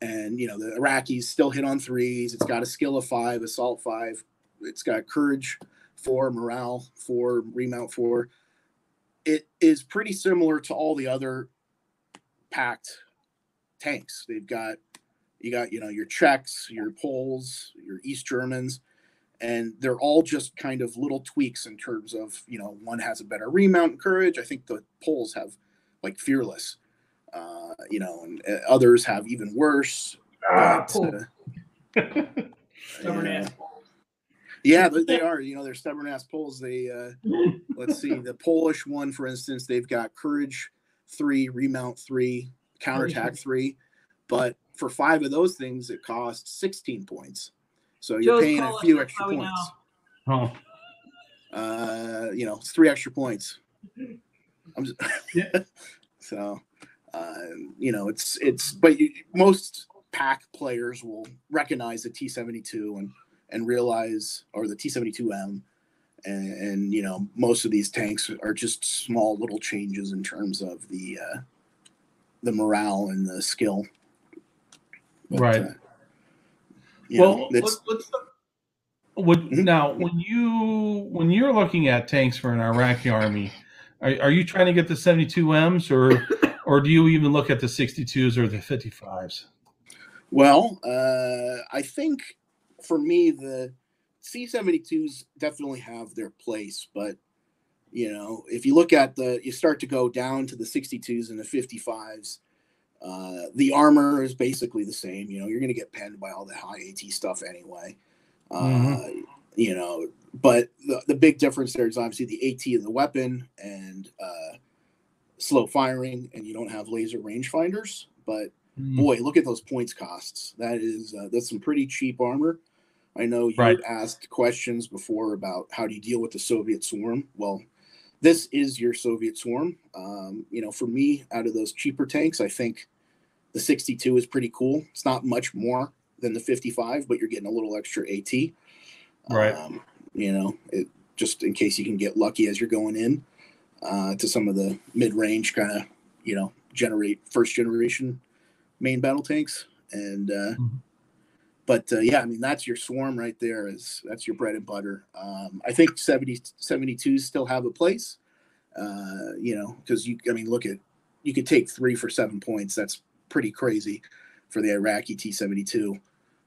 and you know the Iraqis still hit on threes. It's got a skill of five, assault five. It's got courage four, morale for remount for It is pretty similar to all the other Pact tanks. They've got you got you know your Czechs, your Poles, your East Germans, and they're all just kind of little tweaks in terms of you know one has a better remount and courage. I think the Poles have like fearless uh, you know, and uh, others have even worse. Ah, but, cool. uh, yeah. Ass. Yeah, they are. You know, they're stubborn ass Poles. They uh, let's see, the Polish one, for instance, they've got courage three, remount three, counterattack three, but for five of those things, it costs sixteen points. So you're Joe's paying a few extra how we points. oh, Uh, you know, it's three extra points. I'm just, Yeah. so, uh, you know, it's it's but you, most Pact players will recognize the T72 and and realize or the T72M and, and you know most of these tanks are just small little changes in terms of the uh, the morale and the skill. Right. You well, know, let's, let's would Mhm. now when you when you're looking at tanks for an Iraqi army, are, are you trying to get the 72Ms or or do you even look at the 62s or the 55s? Well, uh, I think for me, the T 72s definitely have their place. But, you know, if you look at the, you start to go down to the 62s and the 55s, uh, the armor is basically the same. You know, you're going to get penned by all the high AT stuff anyway. Uh, Mhm. You know, but the, the big difference there is obviously the AT of the weapon and uh, slow firing, and you don't have laser rangefinders. But Mm, boy, look at those points costs. That is uh, that's some pretty cheap armor. I know you Right. asked questions before about how do you deal with the Soviet swarm. Well, this is your Soviet swarm. Um, you know, for me, out of those cheaper tanks, I think the 62 is pretty cool. It's not much more than the 55, but you're getting a little extra AT. Right. Um, you know, it, just in case you can get lucky as you're going in uh, to some of the mid-range kind of, you know, generate first generation main battle tanks. And uh, Mhm. But uh, yeah, I mean that's your swarm right there. Is that's your bread and butter. Um, I think 70, 72s still have a place. Uh, you know, because you, I mean, look at you could take three for seven points. That's pretty crazy for the Iraqi T seventy two.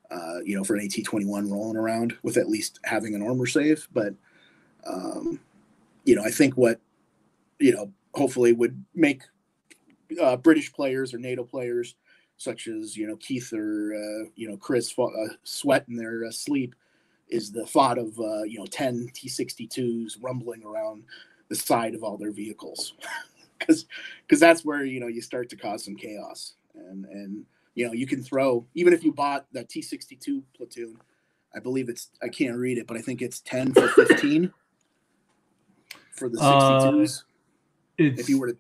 Uh, you know, for an AT twenty one rolling around with at least having an armor save. But um, you know, I think what you know hopefully would make uh, British players or NATO players such as you know Keith or uh, you know Chris uh, sweat in their uh, sleep is the thought of uh, you know 10 T62s rumbling around the side of all their vehicles. Because because that's where you know you start to cause some chaos. And and you know you can throw even if you bought that T62 platoon I believe it's I can't read it but I think it's 10 for 15 for the Uh, 62s It's if you were to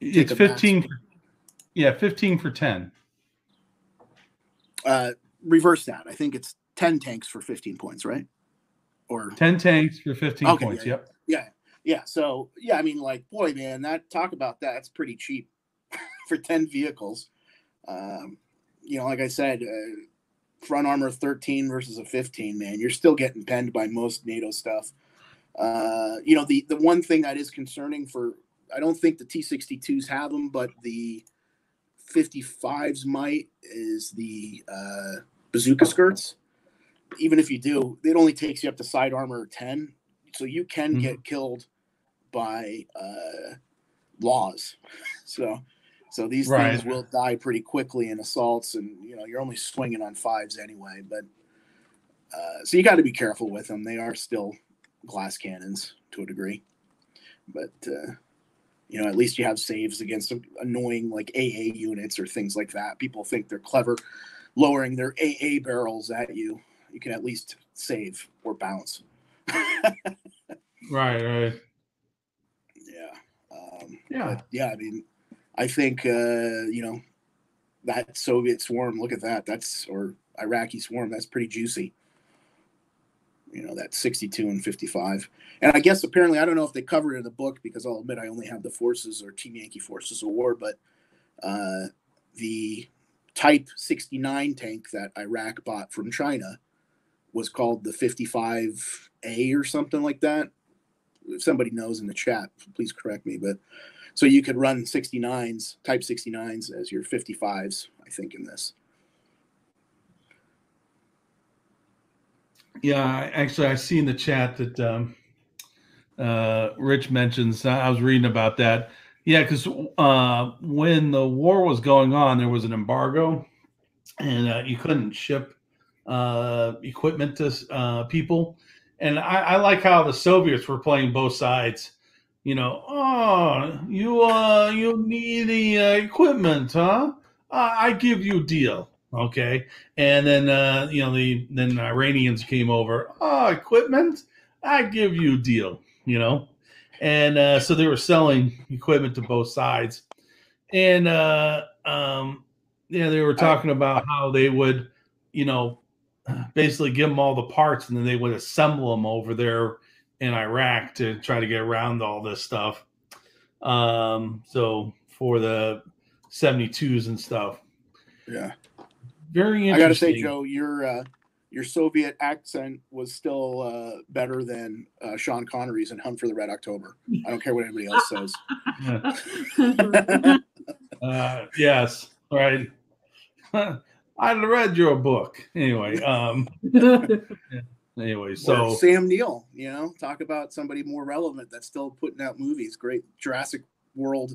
it's a max. 15 yeah 15 for 10 uh, reverse that I think it's 10 tanks for 15 points right or 10 tanks for 15 Okay, points yeah, yep Yeah, yeah. So yeah, I mean, like, boy, man, that talk about that. That's pretty cheap for ten vehicles. Um, you know, like I said, uh, front armor thirteen versus a fifteen. Man, you're still getting penned by most NATO stuff. Uh, you know, the the one thing that is concerning for I don't think the T62s have them, but the 55s might is the uh, bazooka skirts. Even if you do, it only takes you up to side armor 10 so you can Mhm. get killed by uh, laws. So, so these Right. things will die pretty quickly in assaults, and you know you're only swinging on fives anyway. But uh, so you got to be careful with them. They are still glass cannons to a degree, but uh, you know at least you have saves against annoying like AA units or things like that. People think they're clever, lowering their AA barrels at you. You can at least save or bounce. right right Yeah. Um, yeah yeah, I mean, I think uh, you know that Soviet swarm. Look at that. That's or Iraqi swarm. That's pretty juicy. You know that 62 and 55. And I guess apparently I don't know if they covered it in the book because I'll admit I only have the forces or Team Yankee Forces of War, but uh, the Type 69 tank that Iraq bought from China was called the 55A or something like that. If somebody knows in the chat, please correct me. But so you could run 69s, Type 69s as your 55s, I think, in this. Yeah, actually, I see in the chat that um, uh, Rich mentions. I was reading about that. Yeah, because uh, when the war was going on, there was an embargo, and uh, you couldn't ship uh, equipment to uh, people. And I, I like how the Soviets were playing both sides. You know, oh, you uh, you need the equipment, huh? I I give you a deal, okay? And then uh, you know the then Iranians came over. Oh, equipment! I give you a deal. You know, and uh, so they were selling equipment to both sides, and uh, um, yeah, they were talking about how they would, you know, basically give them all the parts, and then they would assemble them over there in Iraq to try to get around all this stuff. Um, so for the 72s and stuff Yeah. Very I gotta say, Joe, your uh, your Soviet accent was still uh, better than uh, Sean Connery's in Hunt for the Red October. I don't care what anybody else says. Uh, yes, right. I read your book anyway. Um, anyway, So so Sam Neill, you know, talk about somebody more relevant that's still putting out movies. Great Jurassic World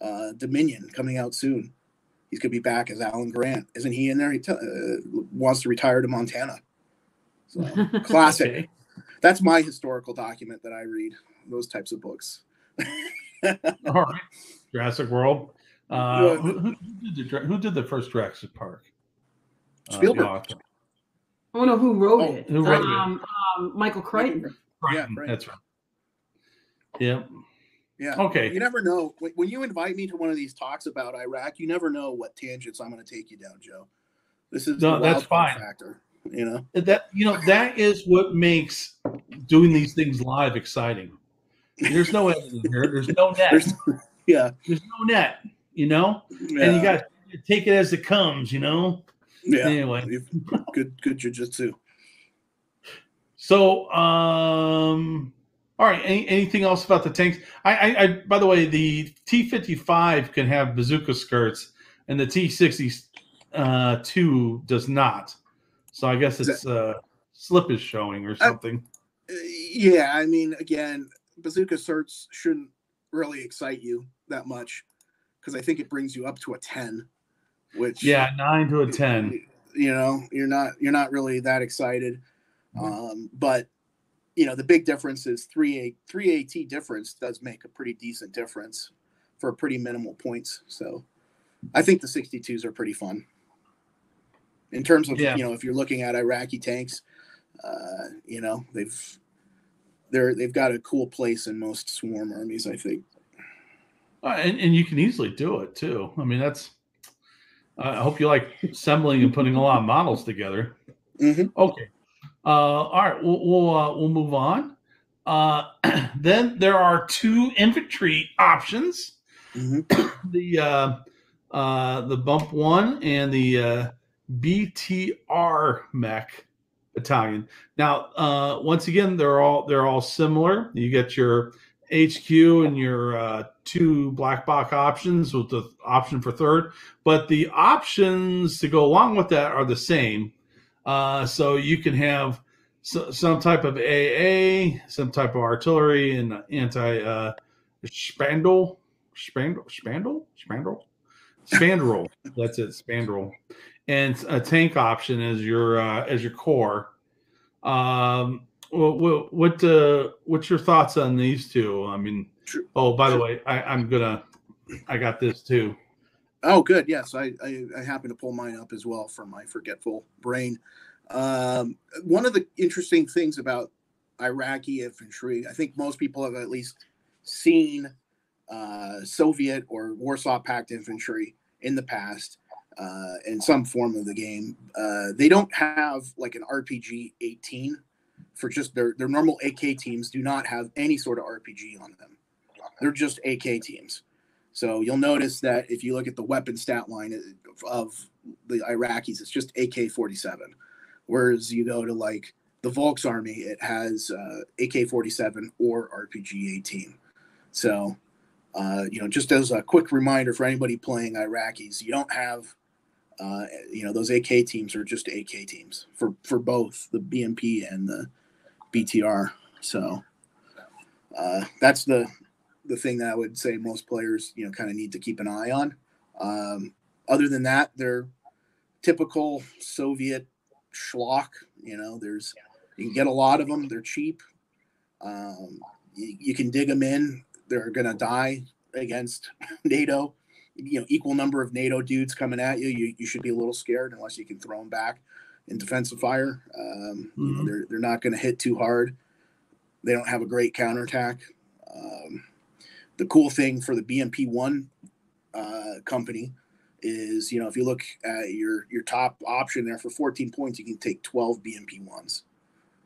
uh, Dominion coming out soon. He's gonna be back as Alan Grant, isn't he? In there, he t- uh, wants to retire to Montana. So classic. okay. That's my historical document that I read. Those types of books. All right. Jurassic World. Uh, who, who, who did the, who did the first Jurassic Park? Uh, the Spielberg. author. oh no, who wrote Oh, it? who wrote it? um, um, Michael Crichton. Yeah, Crichton. That's right. Yep. Yeah. Okay. You never know when, you invite me to one of these talks about Iraq. You never know what tangents I'm going to take you down, Joe. This is No, that's fine. factor. You know. That you know that is what makes doing these things live exciting. There's no editing here. There's no net. There's- Yeah. There's no net. You know, yeah. and you got to take it as it comes. You know. yeah. Anyway, Good. Good jujitsu. so um, all right. Any, anything else about the tanks? I, I, I by the way, the T55 can have bazooka skirts, and the T60 uh, two does not. So I guess it's uh, slip is showing or something. Uh, yeah. I mean, again, bazooka skirts shouldn't really excite you that much because I think it brings you up to a ten, which yeah, nine to a ten. you know you're not you're not really that excited um but you know the big difference is 3 a 3 at difference does make a pretty decent difference for pretty minimal points so i think the 62s are pretty fun in terms of Yeah. you know if you're looking at iraqi tanks uh you know they've they're they've got a cool place in most swarm armies i think Uh, and, and you can easily do it too. I mean, that's. I hope you like assembling and putting a lot of models together. Mhm. Okay. Uh, all right. We'll we'll, uh, we'll move on. Uh, then there are two infantry options: Mhm. the uh, uh, the bump one and the uh, BTR mech battalion. Now, uh, once again, they're all they're all similar. You get your HQ and your uh, two black box options with the option for third, but the options to go along with that are the same. Uh, so you can have so, some type of AA, some type of artillery, and anti uh, spandrel, spandrel, spandrel, spandrel, spandrel. That's it, spandrel, and a tank option as your uh, as your core. Um, what what uh, what's your thoughts on these two? I mean, oh, by the way, I, I'm gonna, I got this too. Oh, good. Yes, I, I, I happen to pull mine up as well from my forgetful brain. Um, one of the interesting things about Iraqi infantry, I think most people have at least seen uh, Soviet or Warsaw Pact infantry in the past uh, in some form of the game. Uh, they don't have like an RPG 18 for just their, their normal AK teams, do not have any sort of RPG on them. They're just AK teams. So you'll notice that if you look at the weapon stat line of the Iraqis, it's just AK 47. Whereas you go to like the Volksarmee, it has uh, AK 47 or RPG 18. So, uh, you know, just as a quick reminder for anybody playing Iraqis, you don't have, uh, you know, those AK teams are just AK teams for, for both the BMP and the BTR. So uh, that's the the thing that I would say most players, you know, kind of need to keep an eye on. Um, other than that, they're typical Soviet schlock. You know, there's you can get a lot of them. They're cheap. Um, you, you can dig them in. They're gonna die against NATO. You know, equal number of NATO dudes coming at you. You, you should be a little scared unless you can throw them back in defensive fire. Um, you know, Mhm. they're they're not going to hit too hard. They don't have a great counterattack. Um, the cool thing for the BMP one uh, company is, you know, if you look at your your top option there for 14 points, you can take 12 BMP ones.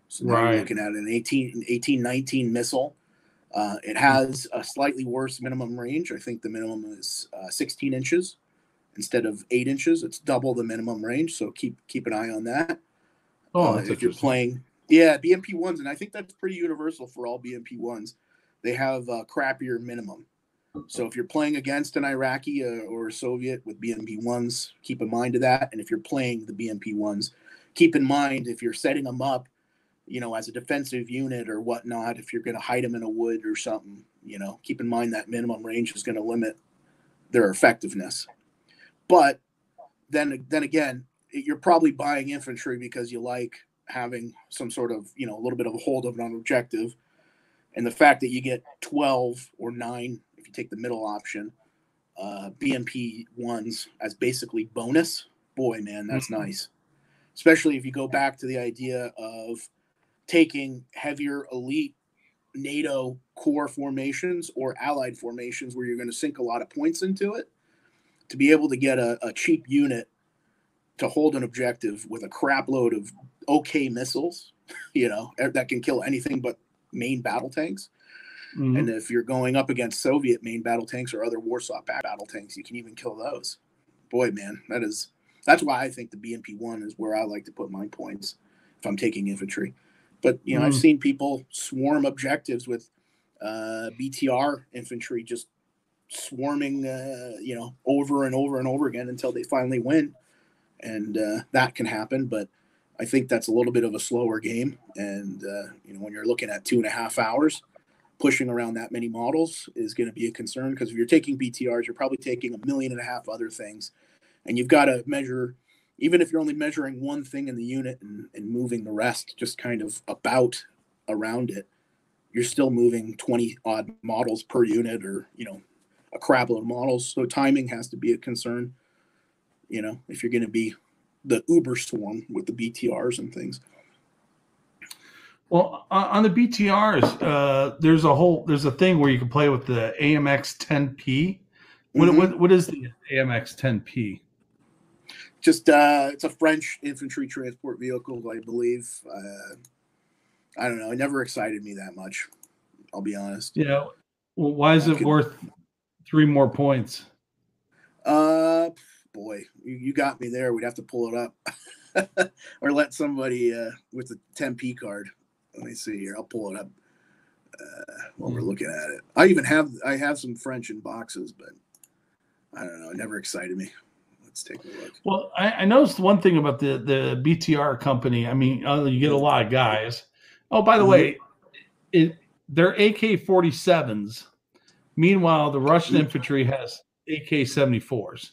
So now Right. you're looking at an 18, 18 19 missile. Uh, it has a slightly worse minimum range. I think the minimum is uh, 16 inches. instead of eight inches. It's double the minimum range, so keep keep an eye on that. Oh, Uh, if you're playing, yeah, BMP ones, and I think that's pretty universal for all BMP ones. They have a crappier minimum. So if you're playing against an Iraqi uh, or a Soviet with BMP ones, keep in mind of that. And if you're playing the BMP ones, keep in mind if you're setting them up, you know, as a defensive unit or whatnot. If you're going to hide them in a wood or something, you know, keep in mind that minimum range is going to limit their effectiveness. But then, then again, you're probably buying infantry because you like having some sort of, you know, a little bit of a hold of an objective. And the fact that you get 12 or 9, if you take the middle option, uh, BMP ones as basically bonus, boy, man, that's Mhm. nice. Especially if you go back to the idea of taking heavier elite NATO core formations or allied formations where you're going to sink a lot of points into it to be able to get a, a cheap unit to hold an objective with a crap load of okay missiles, you know, that can kill anything but main battle tanks. Mhm. And if you're going up against Soviet main battle tanks or other Warsaw battle tanks, you can even kill those. Boy, man, that is that's why I think the BMP one is where I like to put my points if I'm taking infantry. But you know, I've Mm. seen people swarm objectives with uh, BTR infantry just swarming, uh, you know, over and over and over again until they finally win, and uh, that can happen. But I think that's a little bit of a slower game, and uh, you know, when you're looking at two and a half hours, pushing around that many models is going to be a concern because if you're taking BTRs, you're probably taking a million and a half other things, and you've got to measure. Even if you're only measuring one thing in the unit and, and moving the rest just kind of about around it, you're still moving 20 odd models per unit or, you know, a crap load of models. So timing has to be a concern, you know, if you're going to be the Uber swarm with the BTRs and things. Well, on the BTRs, uh, there's a whole there's a thing where you can play with the AMX 10P. What, Mhm. what, what is the AMX 10P? Just, uh, it's a French infantry transport vehicle, I believe. Uh, I don't know. It never excited me that much. I'll be honest. Yeah. Well, why is it Okay. worth three more points? Uh, boy, you, you got me there. We'd have to pull it up or let somebody uh, with the 10p card. Let me see here. I'll pull it up uh, while we're looking at it. I even have I have some French in boxes, but I don't know. It never excited me. Let's take a look. Well, I, I noticed one thing about the the BTR company. I mean, uh, you get a lot of guys. Oh, by the Mhm. way, it, they're AK 47s. Meanwhile, the Russian infantry has AK 74s.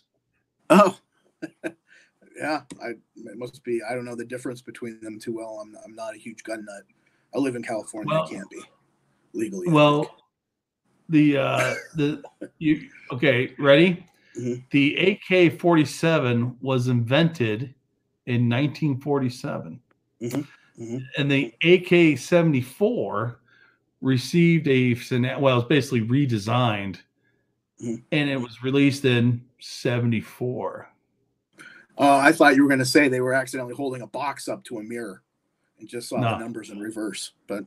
Oh, yeah. I it must be. I don't know the difference between them too well. I'm I'm not a huge gun nut. I live in California. Well- I can't be legally. Well, the uh, the you okay? Ready? Mhm. The AK 47 was invented in 1947, Mhm, mhm. and the AK 74 received a well, it's basically redesigned, Mhm. and it was released in 74. Oh, I thought you were going to say they were accidentally holding a box up to a mirror and just saw No. the numbers in reverse. But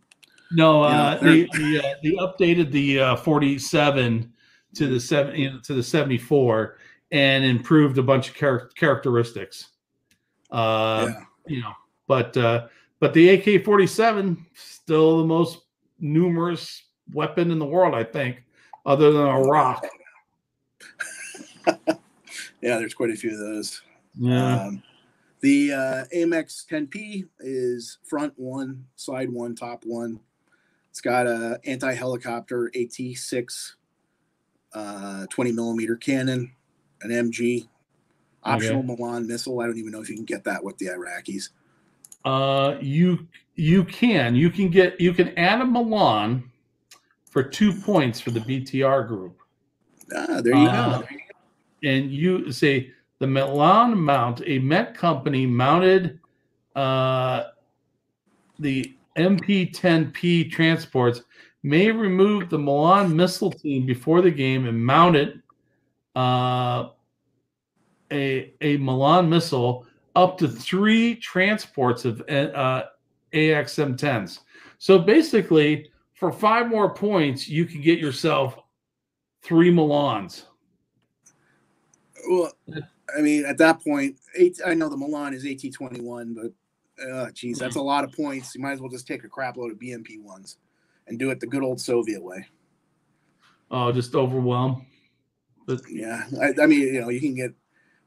No, You know, uh, they they, uh, they updated the uh, 47 to the seven you know, to the 74 and improved a bunch of char- characteristics. Uh, yeah, You know, but uh, but the AK-47 still the most numerous weapon in the world, I think, other than a rock. Yeah, there's quite a few of those. Yeah. Um, the uh, AMX 10P is front one, side one, top one. It's got a anti-helicopter AT6 uh, 20 millimeter cannon, an MG, optional Milan missile. I don't even know if you can get that with the Iraqis. Uh, you you can you can get you can add a Milan for two points for the BTR group. Ah, there you Uh, go. And you say the Milan mount, a Met company mounted uh, the MP10P transports may remove the Milan missile team before the game and mount it uh, a a Milan missile up to three transports of uh, AXM10s. So basically, for five more points, you can get yourself three Milans. Well, I mean, at that point, eight, I know the Milan is AT twenty one, but uh, geez, that's a lot of points. You might as well just take a crap load of BMP ones and do it the good old Soviet way. Oh, just overwhelm. But Yeah, I, I mean, you know, you can get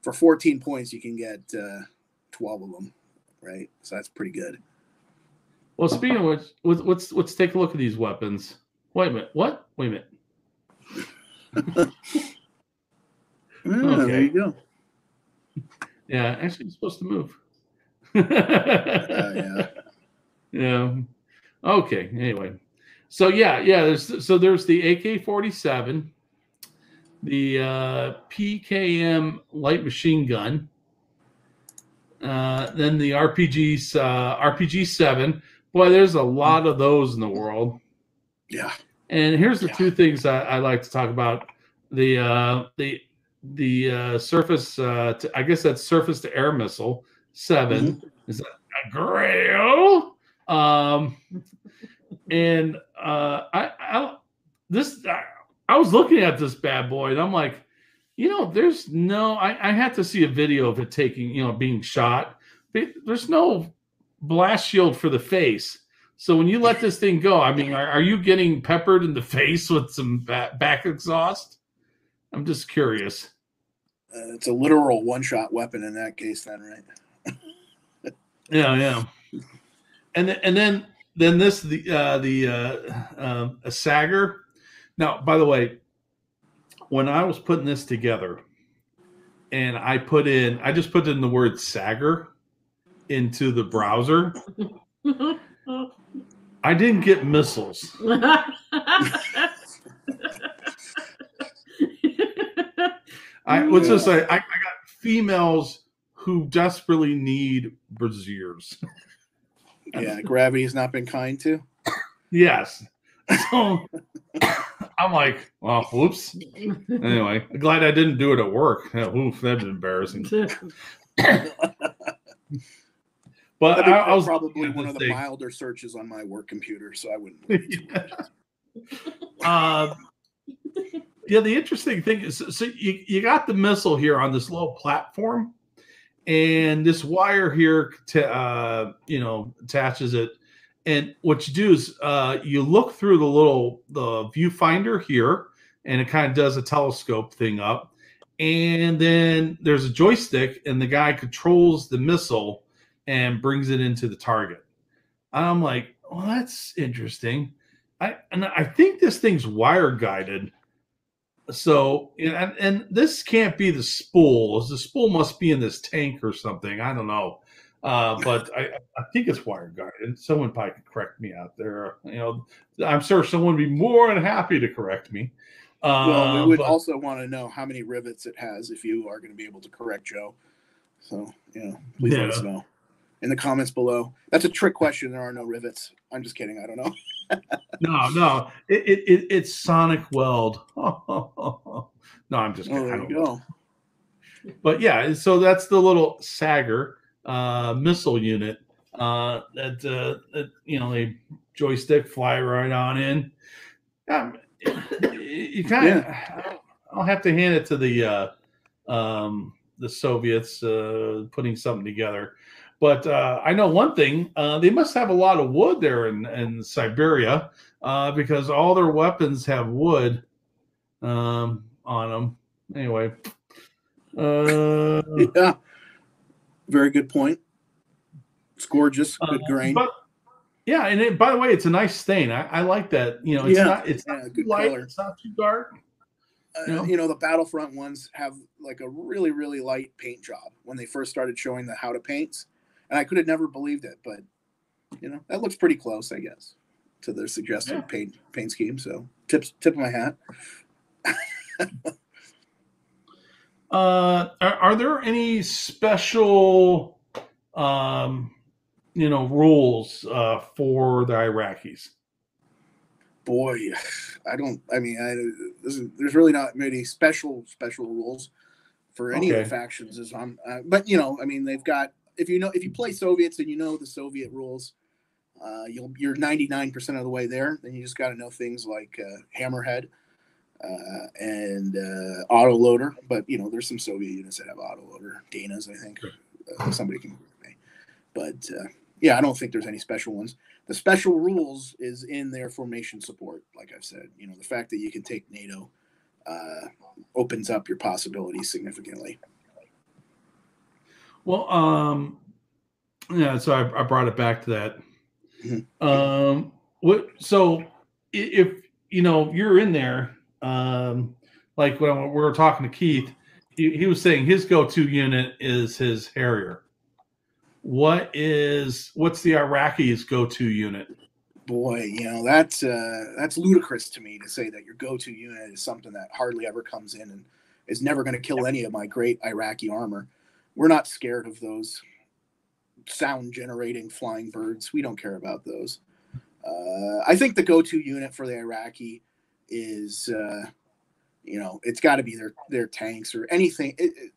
for fourteen points, you can get uh, twelve of them, right? So that's pretty good. well, speaking of which, let's let's, let's take a look at these weapons. Wait a minute. What? Wait a minute. Yeah, There you go. Yeah, actually, it's supposed to move. Uh, yeah. Yeah. Okay. Anyway, so yeah, yeah. There's so there's the AK-47, the uh, PKM light machine gun, uh, then the RPGs, uh, RPG-7. Boy, there's a lot of those in the world. Yeah. And here's the Yeah. two things I, I like to talk about: the uh, the the uh, surface. Uh, to, I guess that's surface to air missile 7 is that a Grail? Um, and uh, I, I this I, I was looking at this bad boy, and I'm like, you know, there's no. I, I had to see a video of it taking, you know, being shot. There's no blast shield for the face. So when you let this thing go, I mean, are, are you getting peppered in the face with some ba- back exhaust? I'm just curious. Uh, it's a literal one shot weapon in that case, then, right? Yeah, yeah. And then, and then then this the uh, the uh, um, a Sagger. Now, by the way, when I was putting this together, and I put in, I just put in the word Sagger into the browser. I didn't get missiles. I let's just say I, I got females who desperately need braziers. Yeah, gravity has not been kind to. Yes. So I'm like, well, whoops. Anyway, glad I didn't do it at work. Yeah, oof, that'd been embarrassing. But That'd I, I was probably one of the thing. milder searches on my work computer, so I wouldn't. worry too much. Uh, yeah, the interesting thing is, so you, you got the missile here on this little platform, and this wire here, to, uh, you know, attaches it. And what you do is uh, you look through the little the viewfinder here, and it kind of does a telescope thing up. And then there's a joystick, and the guy controls the missile and brings it into the target. I'm like, well, that's interesting. I and I think this thing's wire guided. So and, and this can't be the spool. The spool must be in this tank or something. I don't know. Uh, but I, I think it's wire guard, and Someone probably could correct me out there. You know, I'm sure someone would be more than happy to correct me. Uh, well, we would but- also want to know how many rivets it has if you are going to be able to correct Joe. So, you know, please let us know in the comments below. That's a trick question. There are no rivets. I'm just kidding. I don't know. no, no, it, it, it it's Sonic Weld. no, I'm just kidding. There you go. but yeah, so that's the little Sagger uh, missile unit uh, that, uh, that you know they joystick fly right on in. Um, you kind of, I'll have to hand it to the uh, um, the Soviets uh, putting something together. But uh, I know one thing: uh, they must have a lot of wood there in, in Siberia uh, because all their weapons have wood um, on them. Anyway, uh, Yeah. Very good point. It's gorgeous. Good Uh, grain. But yeah, and it, by the way, it's a nice stain. I, I like that. You know, it's Yeah, not it's yeah, not good too light, color. it's not too dark. Uh, you know? you know, the Battlefront ones have like a really, really light paint job when they first started showing the how to paints. And I could have never believed it, but you know, that looks pretty close, I guess, to their suggested Yeah. paint paint scheme. So tips tip of my hat. Uh, are, are there any special, um, you know, rules uh, for the Iraqis? Boy, I don't I mean I this is, there's really not many special special rules for any of the factions as I'm uh, but you know, I mean they've got if you know if you play Soviets and you know the Soviet rules, uh, you'll you're 99% of the way there. Then you just got to know things like uh, Hammerhead, uh, and uh, autoloader. But you know, there's some Soviet units that have autoloader. Dana's, I think. Uh, somebody can correct me. But uh, yeah, I don't think there's any special ones. The special rules is in their formation support. Like I've said, you know, the fact that you can take NATO uh, opens up your possibilities significantly. Well, um, yeah, so I, I brought it back to that. Mhm. Um, what? So if you know you're in there, um, like when we were talking to Keith, he, he was saying his go-to unit is his Harrier. What is what's the Iraqis' go-to unit? boy, you know that's uh, that's ludicrous to me to say that your go-to unit is something that hardly ever comes in and is never going to kill any of my great Iraqi armor. We're not scared of those sound-generating flying birds. We don't care about those. Uh, I think the go-to unit for the Iraqi is, uh, you know, it's got to be their their tanks or anything. It, it,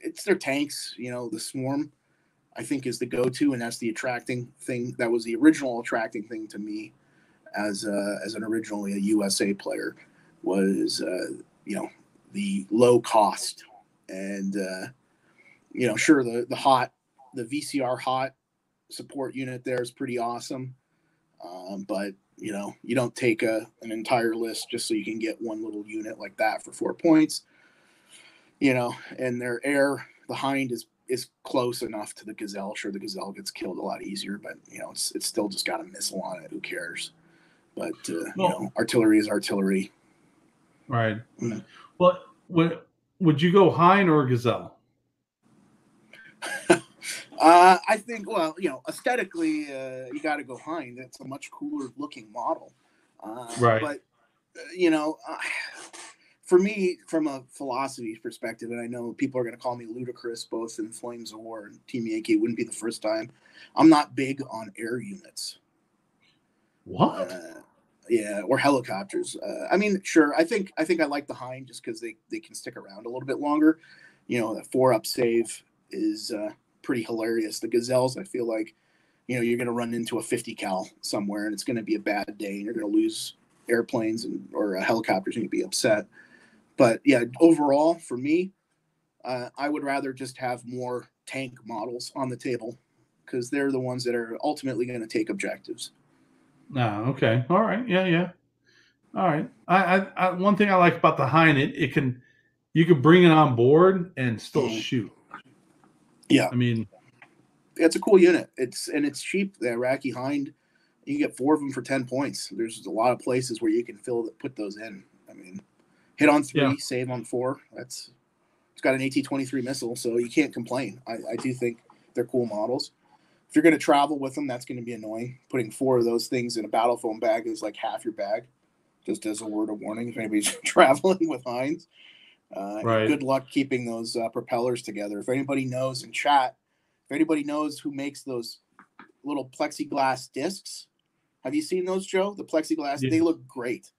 it's their tanks. You know, the swarm. I think is the go-to, and that's the attracting thing. That was the original attracting thing to me, as a, as an originally a USA player, was uh, you know the low cost and uh, you know sure the the hot the VCR hot support unit there is pretty awesome, um, but you know you don't take a an entire list just so you can get one little unit like that for four points. You know, and their air the hind is is close enough to the gazelle. Sure, the gazelle gets killed a lot easier, but you know, it's it's still just got a missile on it. Who cares? But uh, you know, artillery is artillery. Right. Mm. Well, would would you go Hind or Gazelle? Uh, I think, well, you know, aesthetically, uh, you got to go Hind. It's a much cooler looking model. Uh, Right. But, uh, you know, uh, for me, from a philosophy perspective, and I know people are going to call me ludicrous both in Flames of War and Team Yankee, it wouldn't be the first time. I'm not big on air units. What? Uh, yeah, or helicopters. Uh, I mean, sure. I think I think I like the Hind just because they they can stick around a little bit longer. You know, that four up save is uh, pretty hilarious. The Gazelles, I feel like, you know, you're going to run into a 50 cal somewhere, and it's going to be a bad day, and you're going to lose airplanes and or uh, helicopters, and you'd be upset. But yeah, overall, for me, uh, I would rather just have more tank models on the table because they're the ones that are ultimately going to take objectives. No, okay. All right. Yeah, yeah. All right. I, I, I one thing I like about the Hind, it, it can you can bring it on board and still Mhm. shoot. Yeah. I mean, it's a cool unit. It's and it's cheap. The Iraqi Hind, you get four of them for ten points. There's a lot of places where you can fill that put those in. I mean, hit on three, Yeah. save on four. That's it's got an AT twenty three missile, so you can't complain. I, I do think they're cool models. If you're going to travel with them, that's going to be annoying. Putting four of those things in a battle foam bag is like half your bag. Just as a word of warning, if anybody's traveling with Hinds, uh, Right. good luck keeping those uh, propellers together. If anybody knows in chat, if anybody knows who makes those little plexiglass discs, have you seen those, Joe? The plexiglass, Yeah. they look great.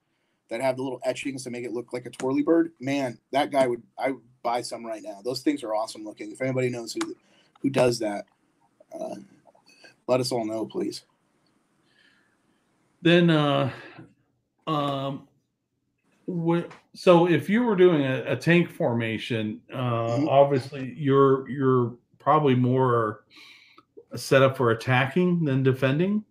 That have the little etchings to make it look like a twirly bird. Man, that guy would I would buy some right now. Those things are awesome looking. If anybody knows who who does that, uh, let us all know, please. then uh um so if you were doing a, a tank formation, uh Mhm. obviously you're you're probably more set up for attacking than defending.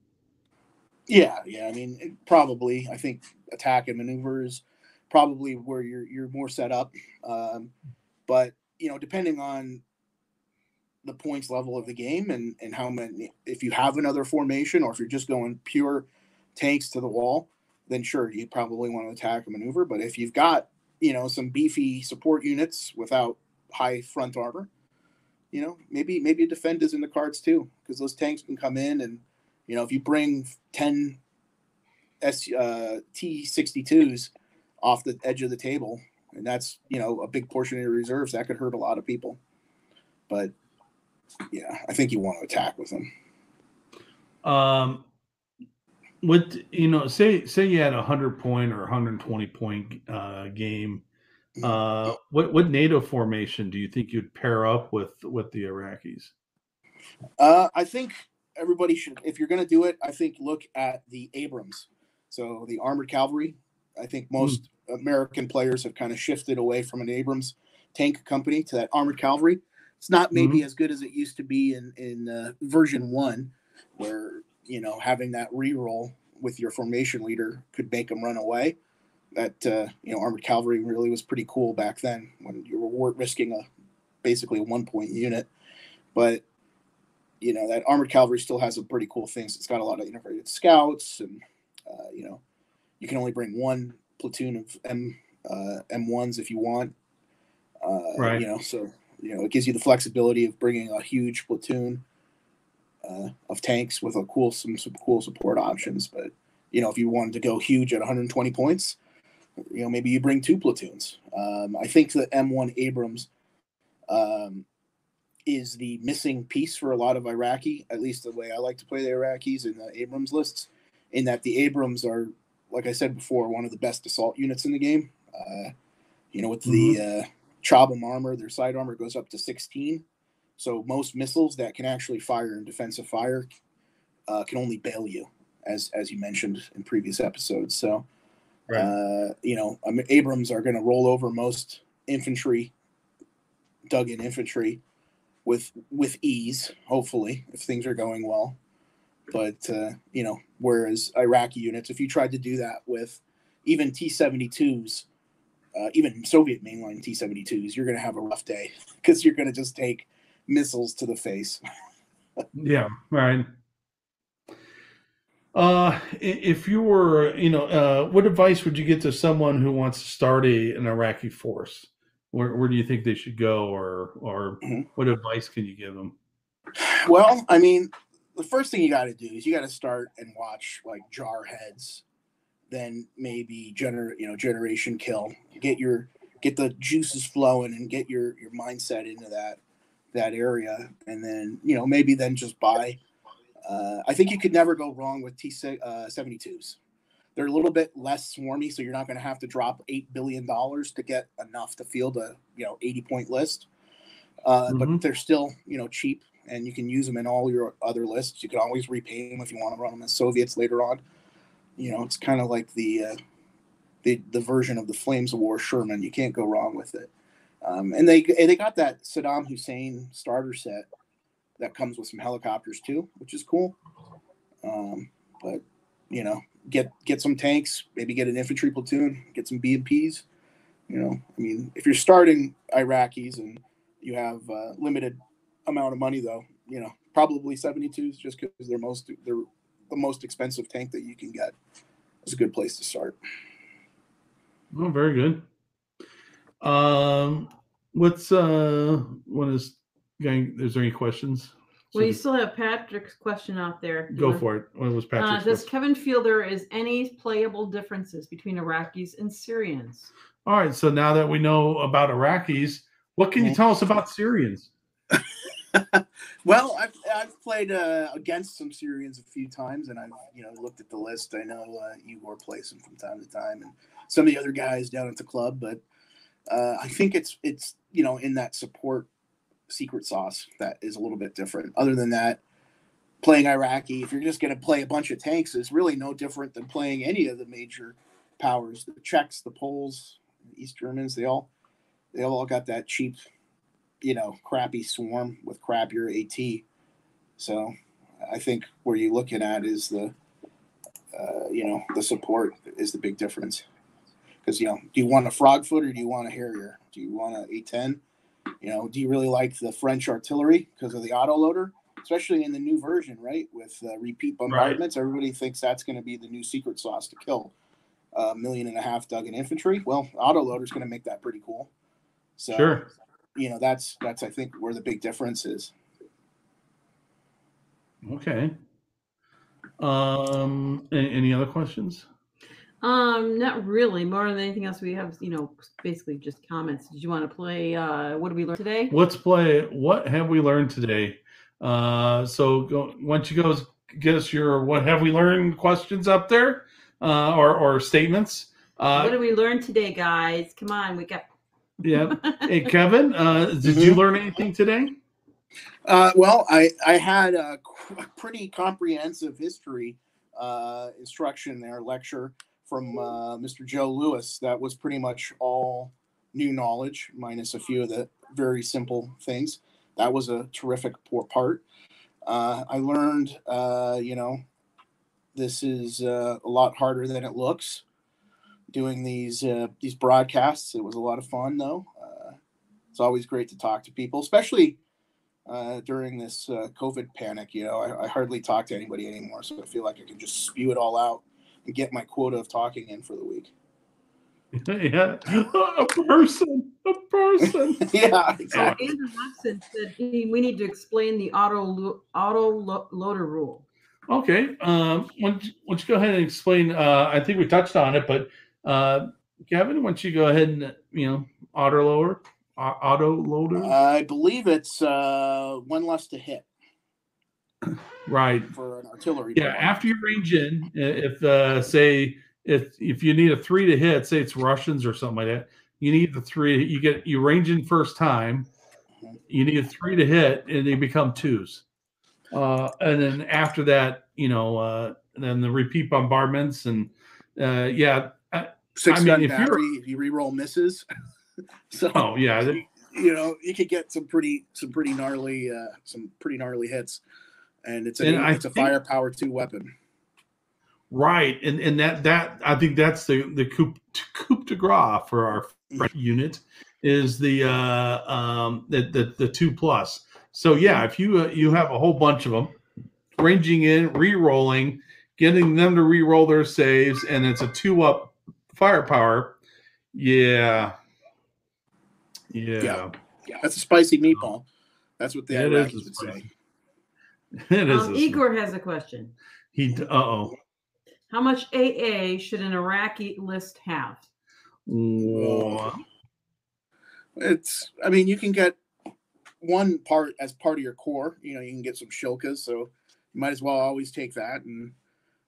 Yeah, yeah. I mean, it, probably. I think attack and maneuver is probably where you're you're more set up. Um, but you know, depending on the points level of the game and and how many, if you have another formation or if you're just going pure tanks to the wall, then sure, you probably want to attack and maneuver. But if you've got you know some beefy support units without high front armor, you know maybe maybe defend is in the cards too because those tanks can come in and you know, if you bring 10 S, uh, T62s off the edge of the table, and that's, you know, a big portion of your reserves, that could hurt a lot of people. But yeah, I think you want to attack with them. Um, what you know, say say you had a hundred point or 120 point uh, game. Uh, what what NATO formation do you think you'd pair up with with the Iraqis? Uh, I think everybody should, if you're going to do it, I think look at the Abrams. So the armored cavalry I think most American players have kind of shifted away from an Abrams tank company to that armored cavalry. It's not maybe as good as it used to be in in uh, version one, where you know having that reroll with your formation leader could make them run away. That uh, you know armored cavalry really was pretty cool back then when you were risking a basically a one point unit, but you know that armored cavalry still has some pretty cool things. It's got a lot of integrated scouts, and uh, you know you can only bring one platoon of M uh, M1s if you want. Uh, Right. You know, so you know it gives you the flexibility of bringing a huge platoon uh, of tanks with a cool some some cool support options. But you know, if you wanted to go huge at 120 points, you know maybe you bring two platoons. Um, I think the M1 Abrams um, is the missing piece for a lot of Iraqi, at least the way I like to play the Iraqis in the Abrams lists, in that the Abrams are, like I said before, one of the best assault units in the game. Uh, you know, with the uh, Chobham armor, their side armor goes up to 16. So most missiles that can actually fire in defensive fire uh, can only bail you, as as you mentioned in previous episodes. So, Right. uh, you know, I mean, Abrams are going to roll over most infantry, dug in infantry, with with ease. Hopefully, if things are going well. But uh, you know, whereas Iraqi units, if you tried to do that with even T-72s, uh, even Soviet mainline T-72s, you're going to have a rough day because you're going to just take missiles to the face. Yeah, right. Uh, if you were, you know, uh, what advice would you get to someone who wants to start a, an Iraqi force? Where, where do you think they should go, or or Mhm. what advice can you give them? Well, I mean, the first thing you got to do is you got to start and watch like jar heads, then maybe gener you know generation kill. Get your get the juices flowing and get your your mindset into that that area, and then you know maybe then just buy. Uh, I think you could never go wrong with T seventy twos. They're a little bit less swarmy, so you're not going to have to drop eight billion dollars to get enough to field a you know eighty point list. Uh, Mhm. But they're still you know cheap and you can use them in all your other lists. You can always repay them if you want to run them as Soviets later on. You know, it's kind of like the uh, the the version of the Flames of War Sherman. You can't go wrong with it. Um, and they they got that Saddam Hussein starter set that comes with some helicopters too, which is cool. Um, but you know, get get some tanks, maybe get an infantry platoon, get some BMPs. You know, I mean, if you're starting Iraqis and you have uh, limited amount of money though you know probably 72s just because they're most they're the most expensive tank that you can get it's a good place to start Oh, very good. Um, what's uh, what is going? Is there any questions? Well, you still have Patrick's question out there. go want- for it. What was Uh, Patrick's? does question? Kevin feel there is any playable differences between Iraqis and Syrians? All right. So now that we know about Iraqis, what can you tell us about Syrians? well i've, I've played uh, against some syrians a few times and i've you know looked at the list i know uh, igor plays them from time to time and some of the other guys down at the club but uh, i think it's it's you know in that support secret sauce that is a little bit different other than that playing iraqi if you're just going to play a bunch of tanks is really no different than playing any of the major powers the czechs the poles the east germans they all they all got that cheap you know, crappy swarm with crappier AT. So I think where you're looking at is the, uh, you know, the support is the big difference. Because, you know, do you want a frogfoot or do you want a harrier? Do you want a A10? You know, do you really like the French artillery because of the autoloader? Especially in the new version, right? With uh, repeat bombardments, everybody thinks that's going to be the new secret sauce to kill a million and a half dug in infantry. Well, autoloader is going to make that pretty cool. So, Sure. you know that's that's i think where the big difference is Okay. Um. Any, any other questions? Um, not really. More than anything else, we have you know basically just comments. Did you want to play? Uh, what did we learn today? Let's play. What have we learned today? Uh. So go. Once you go, get us your what have we learned questions up there, uh, or or statements. Uh, what did we learn today, guys? Come on, we got. Yeah. Hey, Kevin. Uh. Did you learn anything today? uh, well i i had a qu- pretty comprehensive history uh, instruction there lecture from uh, Mr. Joe Lewis. That was pretty much all new knowledge, minus a few of the very simple things. That was a terrific poor part. Uh, I learned, uh, you know, this is uh, a lot harder than it looks. Doing these uh, these broadcasts, it was a lot of fun though. Uh, it's always great to talk to people, especially uh, during this uh, COVID panic. You know, I, I hardly talk to anybody anymore, so I feel like I can just spew it all out and get my quota of talking in for the week. yeah, a person, a person. yeah, Uh, exactly. Andrew Watson said he, we need to explain the auto lo- auto lo- loader rule. Okay. Um, why don't you, why don't you go ahead and explain? Uh, I think we touched on it, but uh, Kevin, why don't you go ahead and you know auto loader, auto loader, I believe it's uh, one less to hit right? for an artillery. Yeah. After you range in, if uh, say if if you need a three to hit, say it's Russians or something like that, you need the three. You get you range in first time. You need a three to hit, and they become twos. Uh, and then after that, you know, uh, then the repeat bombardments and uh, yeah. six I mean, gun if battery. If you re-roll misses, so Oh yeah. you know you could get some pretty some pretty gnarly uh, some pretty gnarly hits, and it's a And I it's a think- firepower two weapon. Right, and and that that I think that's the the coup coup de grace for our French unit is the uh um the the, the two plus. So yeah, if you uh, you have a whole bunch of them ranging in, re-rolling, getting them to re-roll their saves, and it's a two up firepower. Yeah, yeah, Yeah. That's a spicy meatball. That's what the Iraqis would say. Spicy- it is. Um, Igor has a question. he uh oh. How much AA should an Iraqi list have? It's I mean you can get one part as part of your core. You know you can get some shilkas, so you might as well always take that. And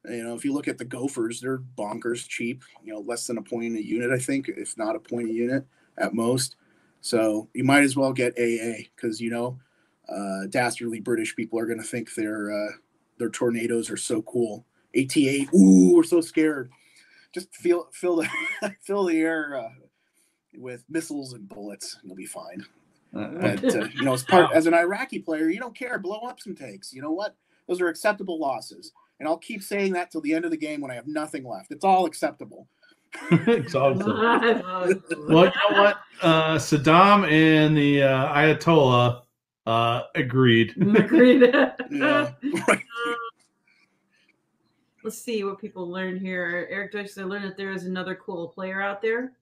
you know if you look at the Gophers, they're bonkers cheap. You know less than a point a unit, I think, if not a point a unit at most. So you might as well get AA because you know uh, dastardly British people are going to think their uh, their tornadoes are so cool. ATA, ooh, we're so scared. Just feel fill the fill the air uh, with missiles and bullets. You'll be fine. But uh, you know, as part as an Iraqi player, you don't care. Blow up some tanks. You know what? Those are acceptable losses, and I'll keep saying that till the end of the game when I have nothing left. It's all acceptable. it's awesome. Well, you know what? Uh, Saddam and the uh, Ayatollah uh, agreed. Agreed. Yeah, right. Let's see what people learn here. Eric Deutsch said, I learned that there is another cool player out there.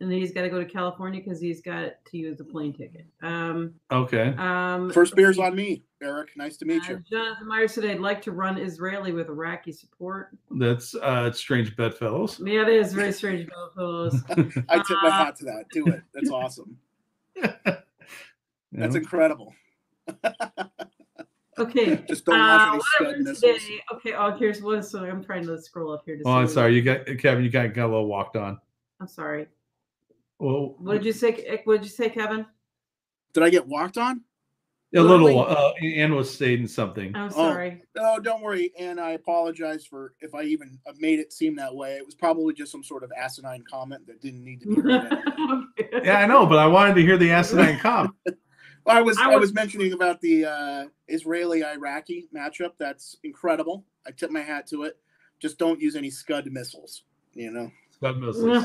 And then he's got to go to California because he's got to use a plane ticket. Um, Okay. um, First beer's on me, Eric. Nice to meet Uh, you. Jonathan Meyer said, I'd like to run Israeli with Iraqi support. That's uh, strange bedfellows. Yeah, it is very strange, fellows. I tip my uh, hat to that. Do it. That's awesome. That's Yeah. incredible. Okay. Just don't Uh, launch any scud missiles. today. Okay. Oh, here's one. So I'm trying to scroll up here to Oh, I'm see- sorry. You got Kevin. You got, got a little walked on. I'm sorry. Well, What did you say? What did you say, Kevin? Did I get walked on? a Wait, little. Uh, Ann was saying something. I'm Oh. sorry. No, don't worry. And I apologize for if I even made it seem that way. It was probably just some sort of asinine comment that didn't need to be read. anyway. Yeah, I know, but I wanted to hear the asinine com. Well, I was I I was- was mentioning about the uh, Israeli Iraqi matchup. That's incredible. I tip my hat to it. Just don't use any Scud missiles. You know. Scud missiles.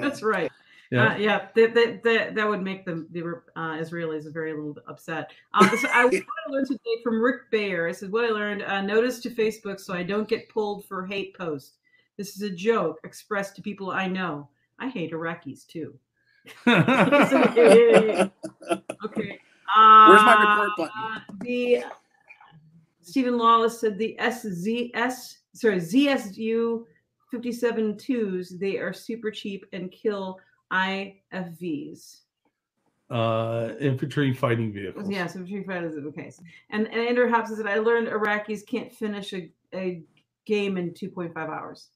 That's right. Yeah. Uh, yeah, that, that, that, that would make the, the uh, Israelis very little upset. Um, so I, what I learned today from Rick Bayer, I said, what I learned, uh, notice to Facebook so I don't get pulled for hate posts. This is a joke expressed to people I know. I hate Iraqis too. okay. Uh, Where's my report button? The Stephen Lawless said the SZS, sorry, ZSU 57 twos, they are super cheap and kill IFVs. uh, infantry fighting vehicles. Yeah, so infantry fighters is the case. And, and Andrew Hobson said, I learned Iraqis can't finish a, a game in 2.5 hours.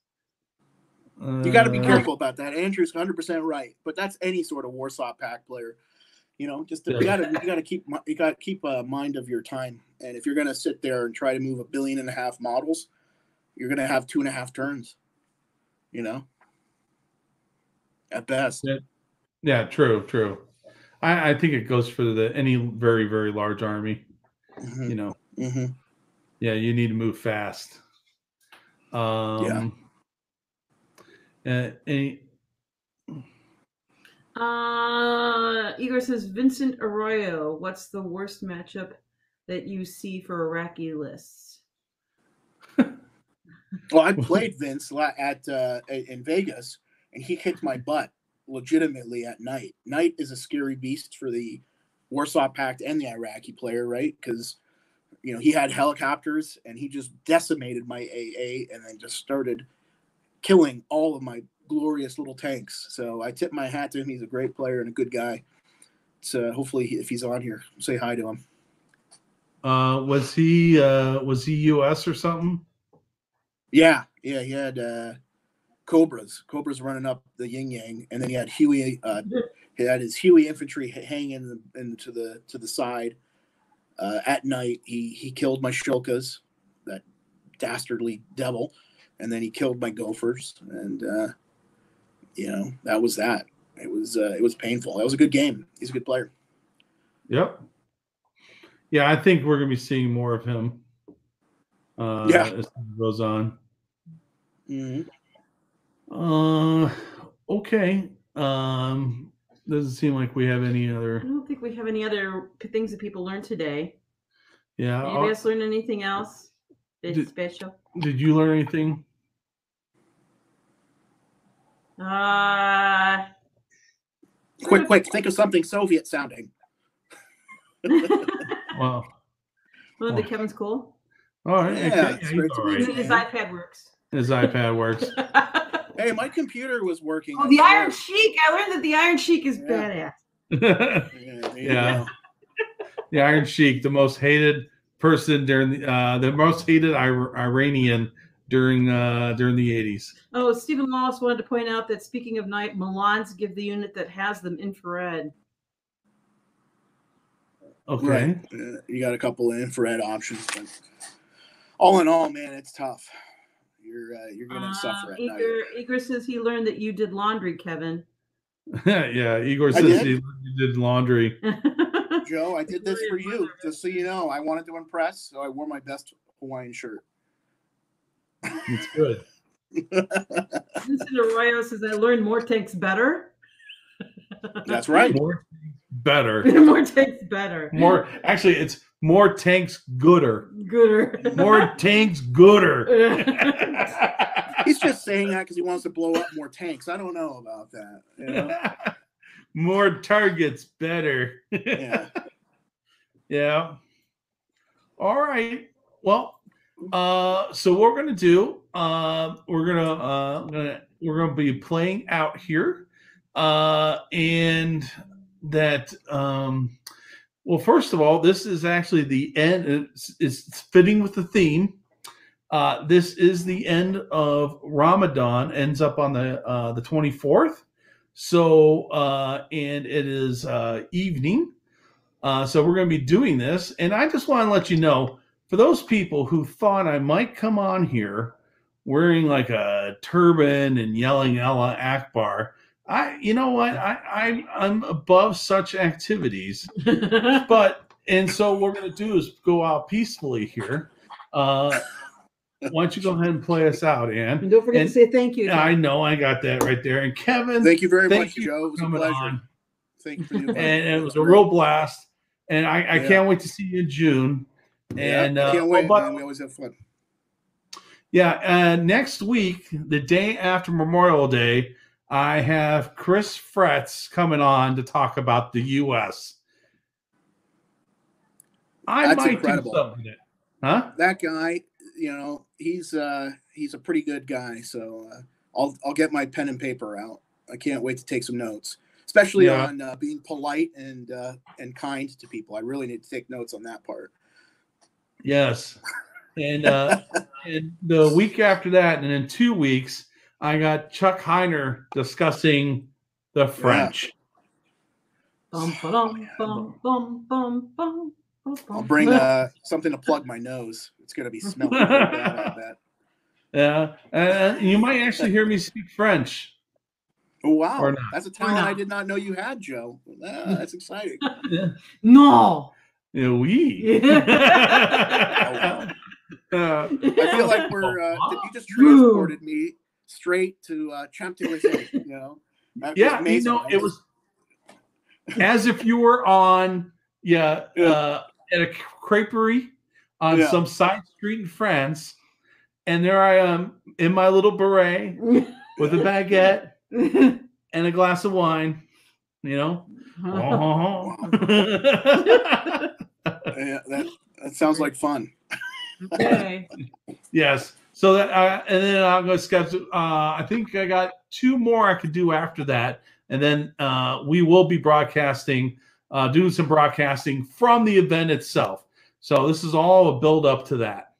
You got to be Uh, careful about that. Andrew's 100 percent right, but that's any sort of Warsaw Pact player. You know, just you got to you got to keep you got to keep a mind of your time. And if you're going to sit there and try to move a billion and a half models, you're going to have two and a half turns. You know, at best. Yeah. Yeah, true, true. I, I think it goes for the any very very large army. Mhm, You know, mhm. yeah, you need to move fast. Um, yeah. any, Uh, Igor says Vincent Arroyo. What's the worst matchup that you see for Iraqi lists? Well, I played Vince at uh, in Vegas, and he kicked my butt legitimately at night. Night is a scary beast for the Warsaw Pact and the Iraqi player, right? Because you know he had helicopters, and he just decimated my AA, and then just started killing all of my glorious little tanks. So I tip my hat to him. He's a great player and a good guy. So hopefully, if he's on here, say hi to him. uh, was he uh, was he U.S. or something? Yeah, yeah, he had uh, Cobras. Cobras running up the yin yang, and then he had Huey. Uh, he had his Huey infantry hanging in the, in to the to the side. Uh, at night, he he killed my Shilkas, that dastardly devil, and then he killed my Gophers, and uh, you know that was that. It was uh, it was painful. That was a good game. He's a good player. Yep. Yeah, I think we're gonna be seeing more of him. Uh, Yeah. as time goes on. Mhm. Uh, okay. Um, doesn't seem like we have any other. I don't think we have any other things that people learned today. Yeah. Anybody else learn anything else? Did- special. did you learn anything? Uh, Quick, quick! Think of something Soviet sounding. Well, one the Oh. Kevin's cool. all right. Yeah, okay, it's he's great to all meet right. you. His iPad works. His iPad works. Hey, my computer was working. oh, the I Iron swear. Sheik. I learned that the Iron Sheik is Yeah. badass. Yeah, Yeah. the Iron Sheik, the most hated person during the uh, the most hated Ir- Iranian during uh, during the eighties. Oh, Stephen Lawless wanted to point out that speaking of night, Milan's give the unit that has them infrared. Okay. Right. Uh, you got a couple of infrared options, but all in all, man, it's tough. You're uh, you're gonna suffer at night. Igor, Igor says he learned that you did laundry, Kevin. yeah, Igor says did? he he did laundry. Joe, I did this for you, just so you know. I wanted to impress, so I wore my best Hawaiian shirt. It's good. Vincent Arroyo says I learned more tanks better. That's right. More tanks better. more tanks better. More actually, it's more tanks gooder. gooder. More tanks gooder. He's just saying that because he wants to blow up more tanks. I don't know about that. You know? more targets better. Yeah. Yeah. All right. Well, uh, so what we're gonna do, uh, we're gonna, uh, gonna we're gonna be playing out here, uh, and that, um, well, first of all, this is actually the end. It's, it's fitting with the theme. Uh, this is the end of Ramadan. Ends up on the uh, the twenty fourth. So, uh, and it is uh, evening. Uh, so we're going to be doing this, and I just want to let you know for those people who thought I might come on here wearing like a turban and yelling Allah Akbar. I, you know what? I, I'm I'm above such activities, but and so what we're going to do is go out peacefully here. Uh, why don't you go ahead and play us out, Ann? And don't forget And- to say thank you. I know I got that right there. And Kevin, Thank you very Thank much, you Joe. It was a coming pleasure. on. Thank you for the invite. and it was a real blast. And I, I Yeah. can't wait to see you in June. Yeah, And I uh, can't oh, wait. but- We always have fun. yeah, uh, next week, the day after Memorial Day, I have Chris Fretz coming on to talk about the U.S. I That's might incredible. do something. Huh? That guy, you know, he's uh he's a pretty good guy. So uh, I'll I'll get my pen and paper out. I can't wait to take some notes, especially Yeah. on uh, being polite and uh, and kind to people. I really need to take notes on that part. Yes. And uh, and the week after that, and in two weeks, I got Chuck Heiner discussing the French. I'll bring uh, something to plug my nose. It's gonna be smelling really bad. Yeah, uh, you might actually hear me speak French. Oh wow, that's a talent I did not know you had, Joe. Ah, that's exciting. No. Yeah, oui. wow. Uh, I feel like we're uh, Oh, you just transported me straight to uh, Champs Elysees. You know, That yeah, you know, it was as if you were on, yeah, Yeah. Uh, at a creperie on Yeah. some side street in France, and there I am in my little beret with a baguette and a glass of wine. You know, yeah, that, that sounds like fun. okay. yes. So that, uh, and then I'm going to sketch. Uh, I think I got two more I could do after that, and then uh, we will be broadcasting, uh, doing some broadcasting from the event itself. So this is all a build up to that.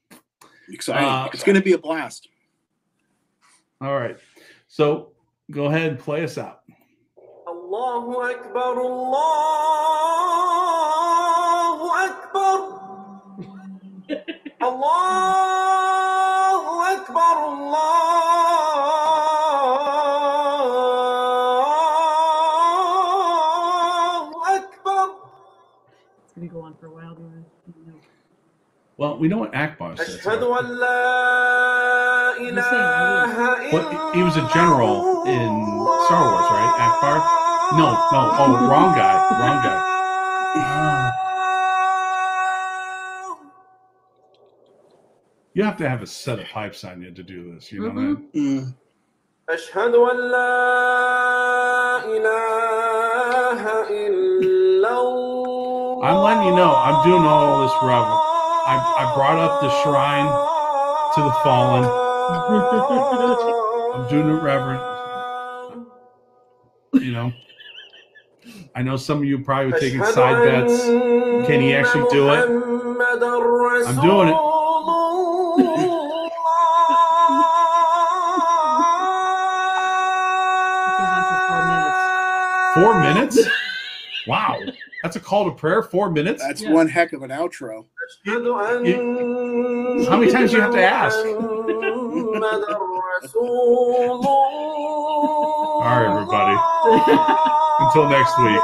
Exciting! Uh, it's going to be a blast. All right. So go ahead and play us out. Allahu Akbar. Allah. الله أكبر الله أكبر It's gonna go on for a while. do you know? Well, we know what Akbar says. أشهد أن لا إله What- إلا he was a general in Star Wars, right? Akbar? No, no. Oh, wrong guy. Wrong guy. You have to have a set of pipes on you to do this. You know Mhm. Mm. أشهد أن لا إله إلا الله I'm letting you know, I'm doing all this reverence. I- I brought up the shrine to the fallen. I'm doing it reverent. that. You know. I know some of you probably were taking أشهد side bets. Can he actually do it? محمداً I'm doing it. Four minutes? Wow. That's a call to prayer. Four minutes. That's yeah. one heck of an outro. It, how many times do you have to ask? All right, everybody. Until next week.